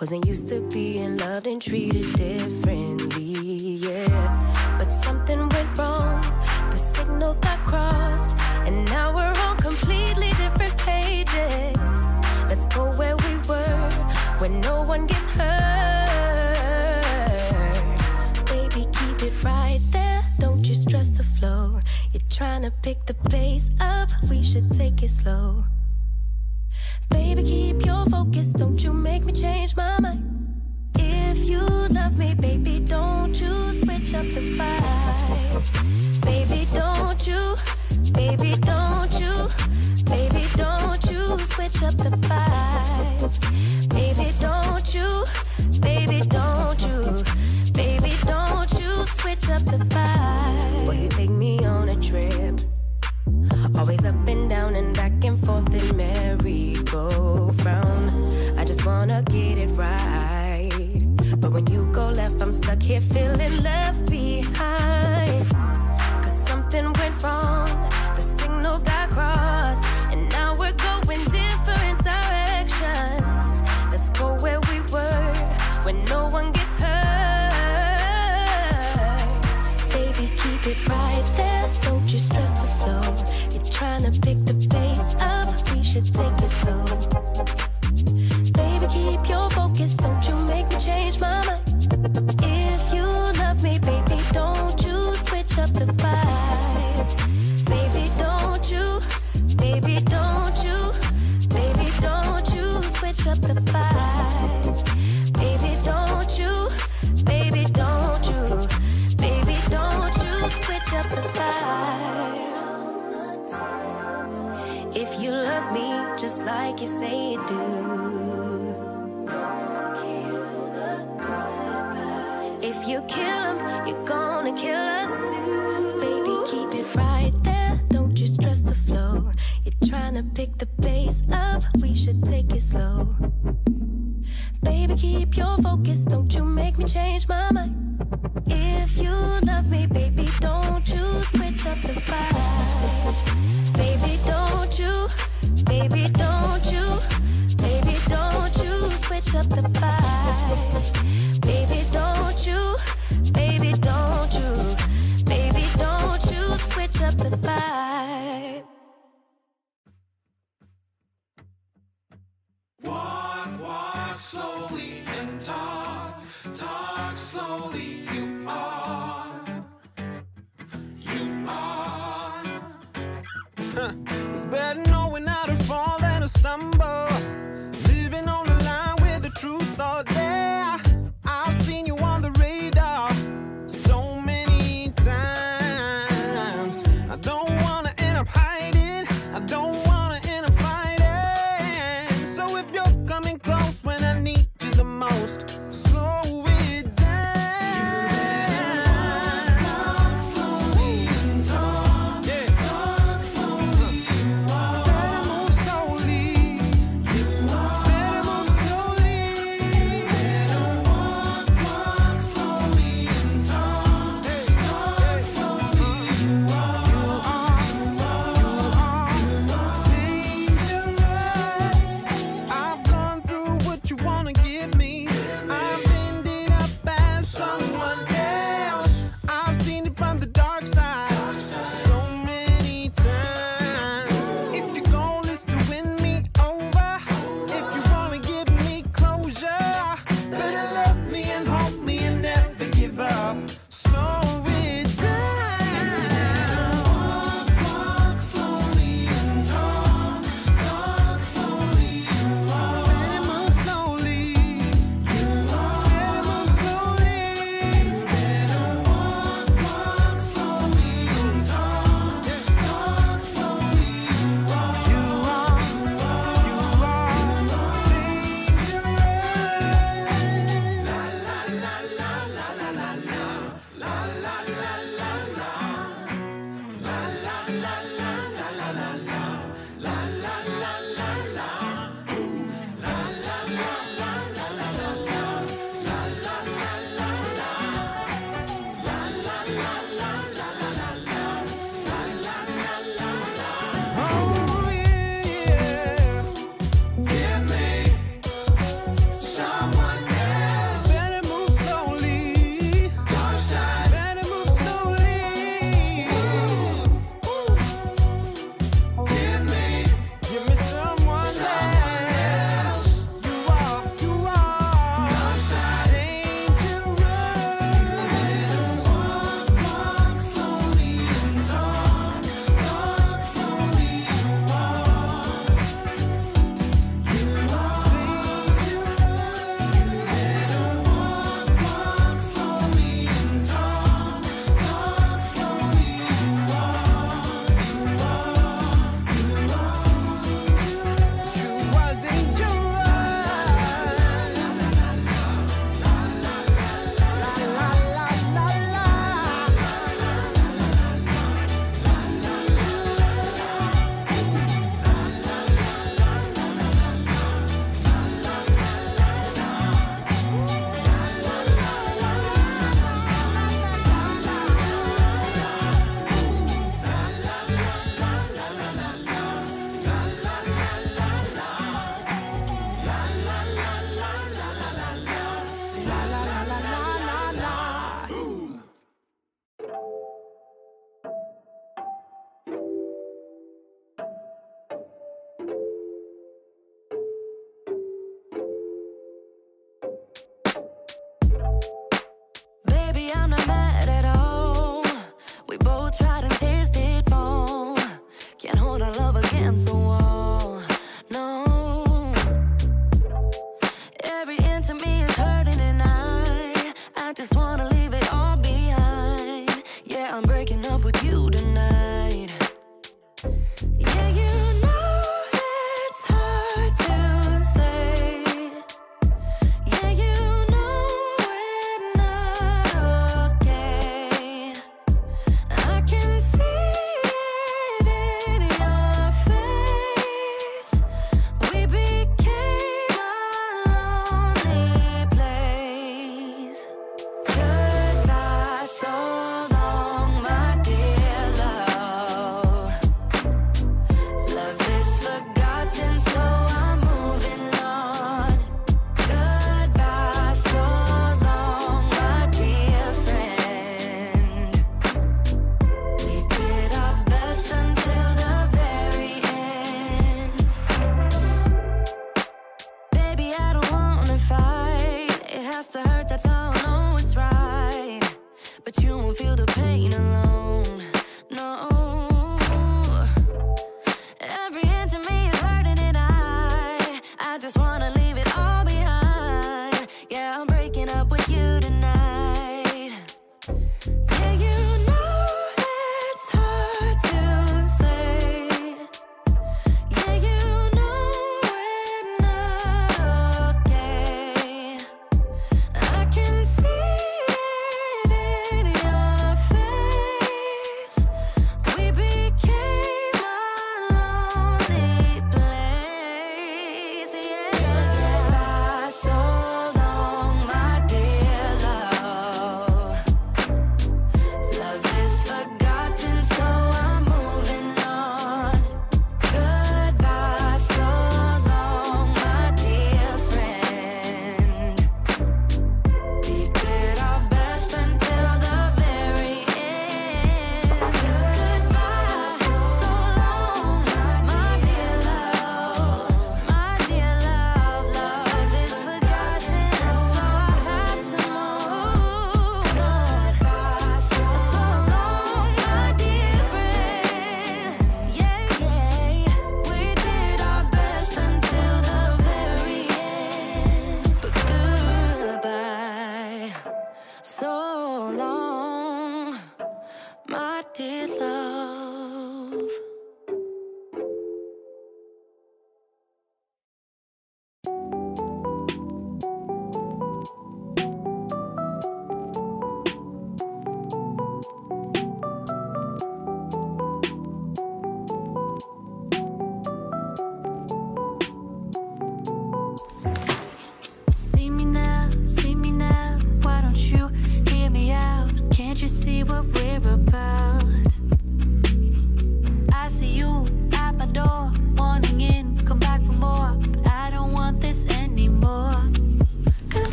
Wasn't used to being loved and treated differently, yeah. But something went wrong, the signals got crossed, and now we're on completely different pages. Let's go where we were, when no one gets. pick the pace up, we should take it slow. Baby, keep your focus, don't you make me change my mind. If you love me, baby, don't you switch up the vibe. Baby, don't you, baby, don't you, baby, don't you switch up the Can't feel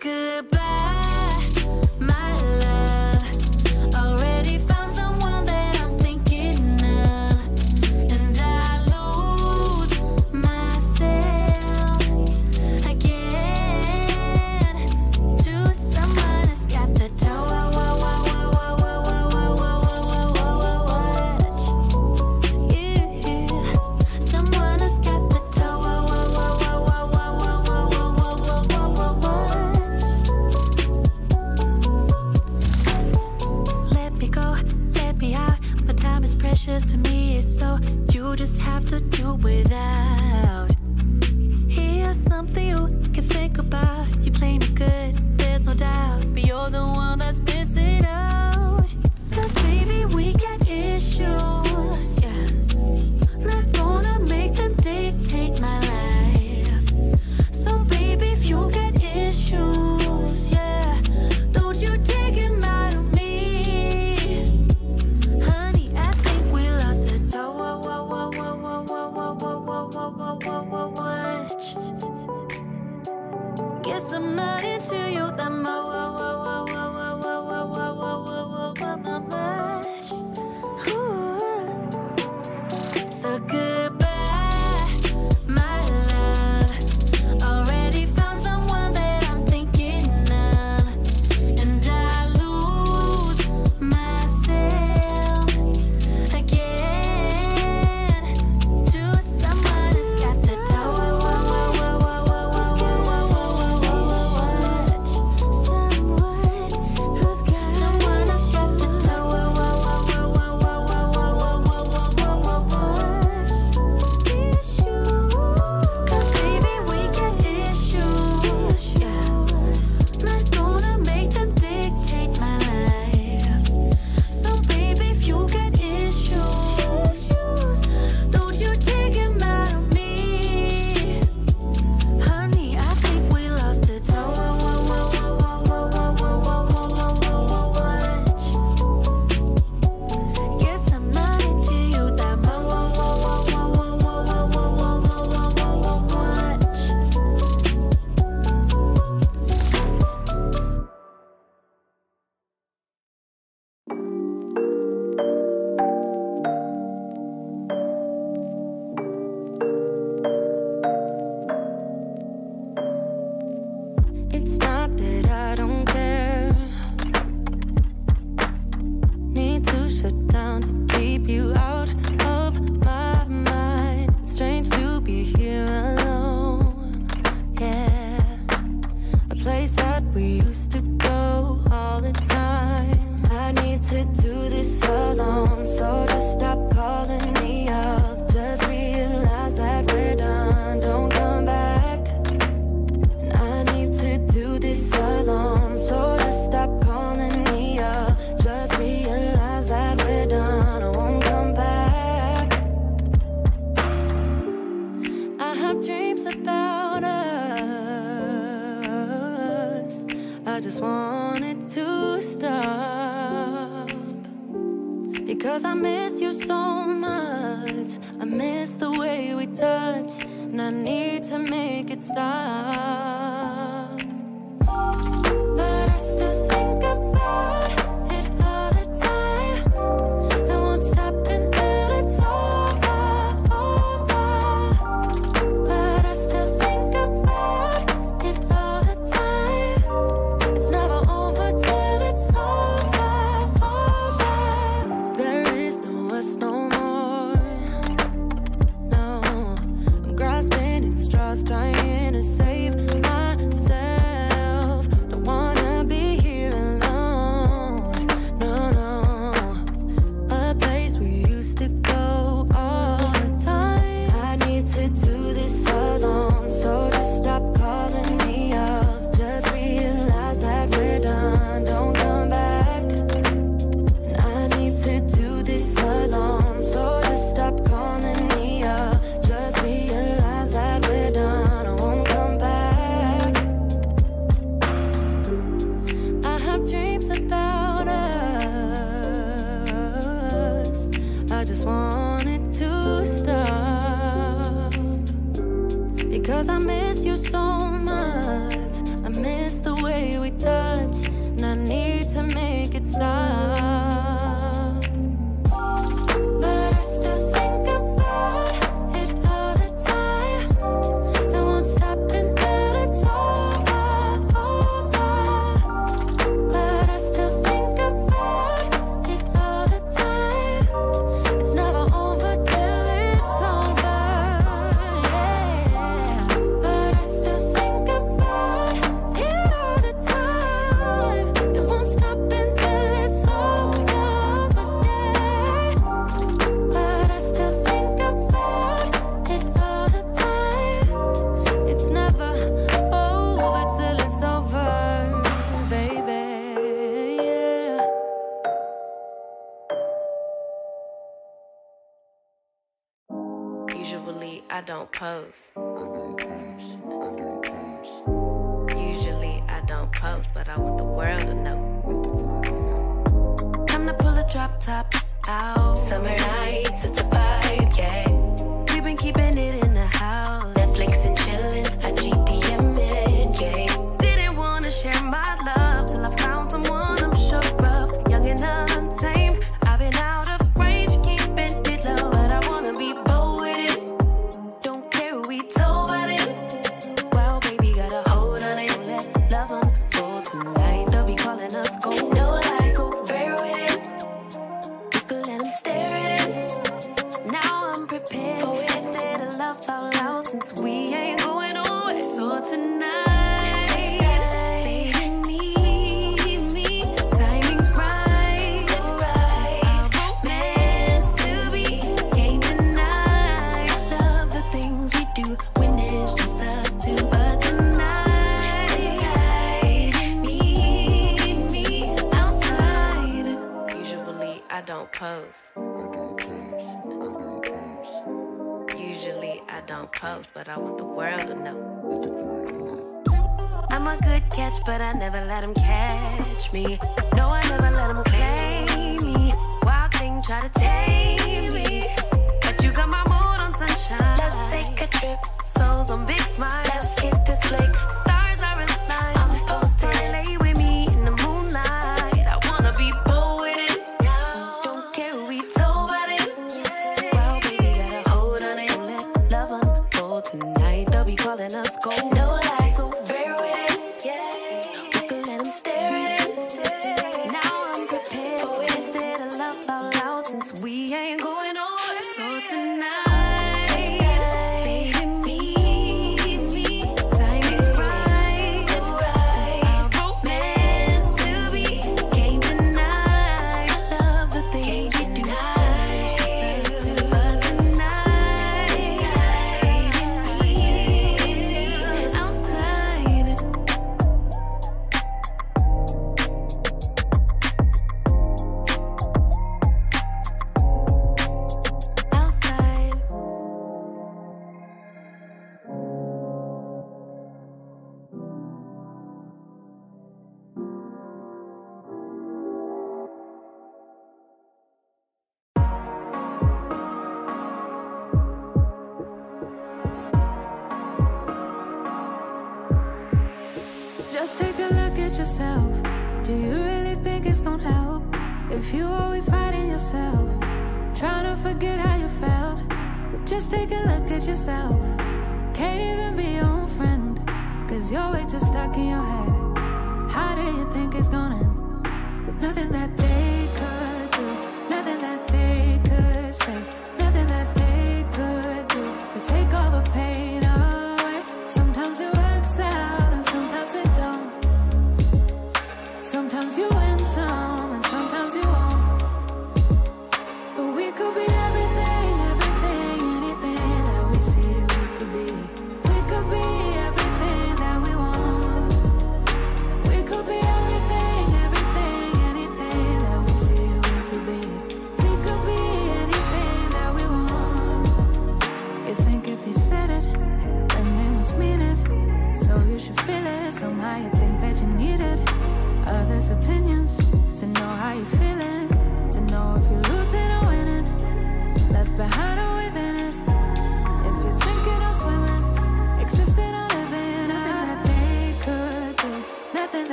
goodbye, my love.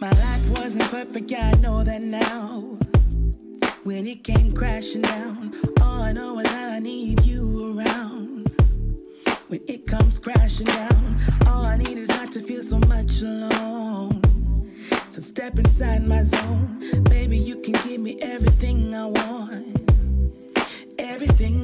My life wasn't perfect, yeah, I know that now. When it came crashing down, all I know is that I need you around. When it comes crashing down, all I need is not to feel so much alone. So step inside my zone, baby, you can give me everything I want. Everything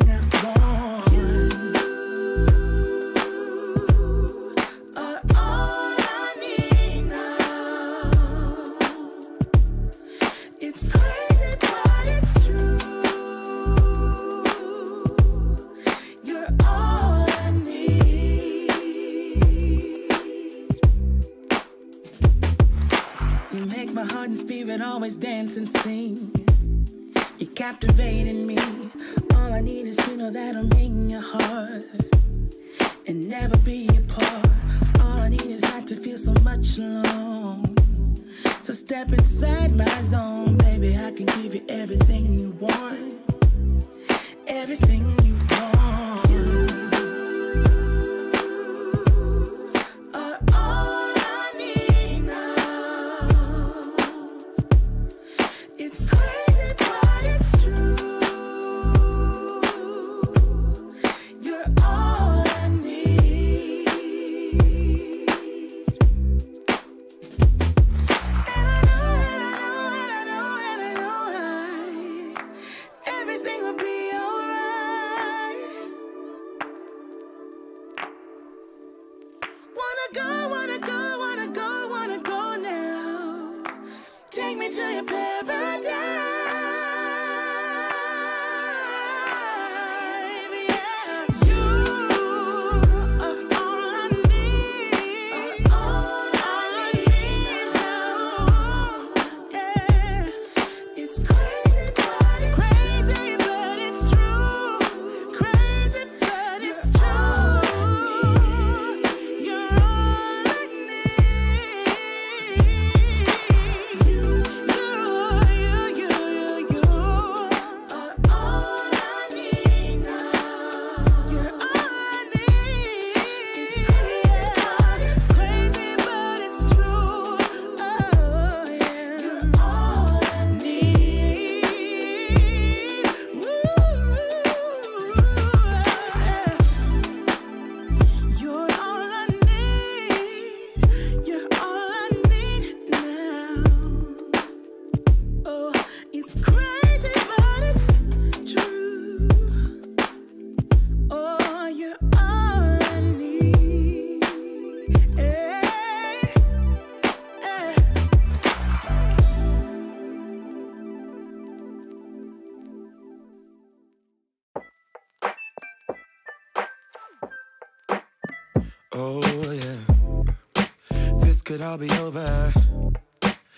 it all be over?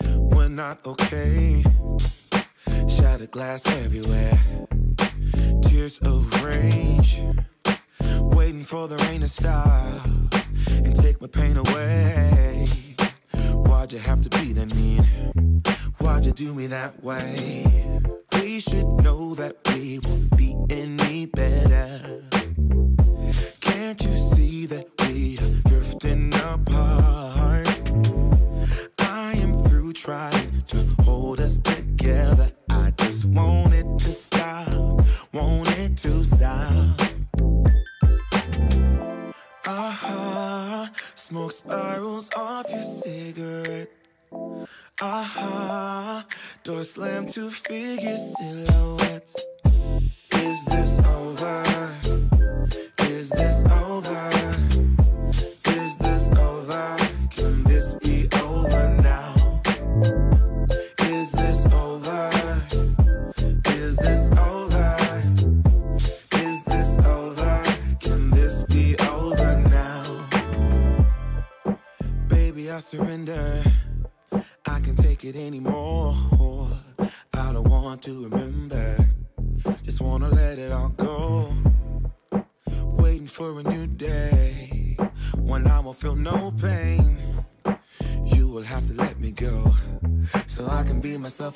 We're not okay. Shattered glass everywhere. Tears of rage. Waiting for the rain to stop and take my pain away. Why'd you have to be that mean? Why'd you do me that way? We should know that we won't be any better.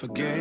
forget.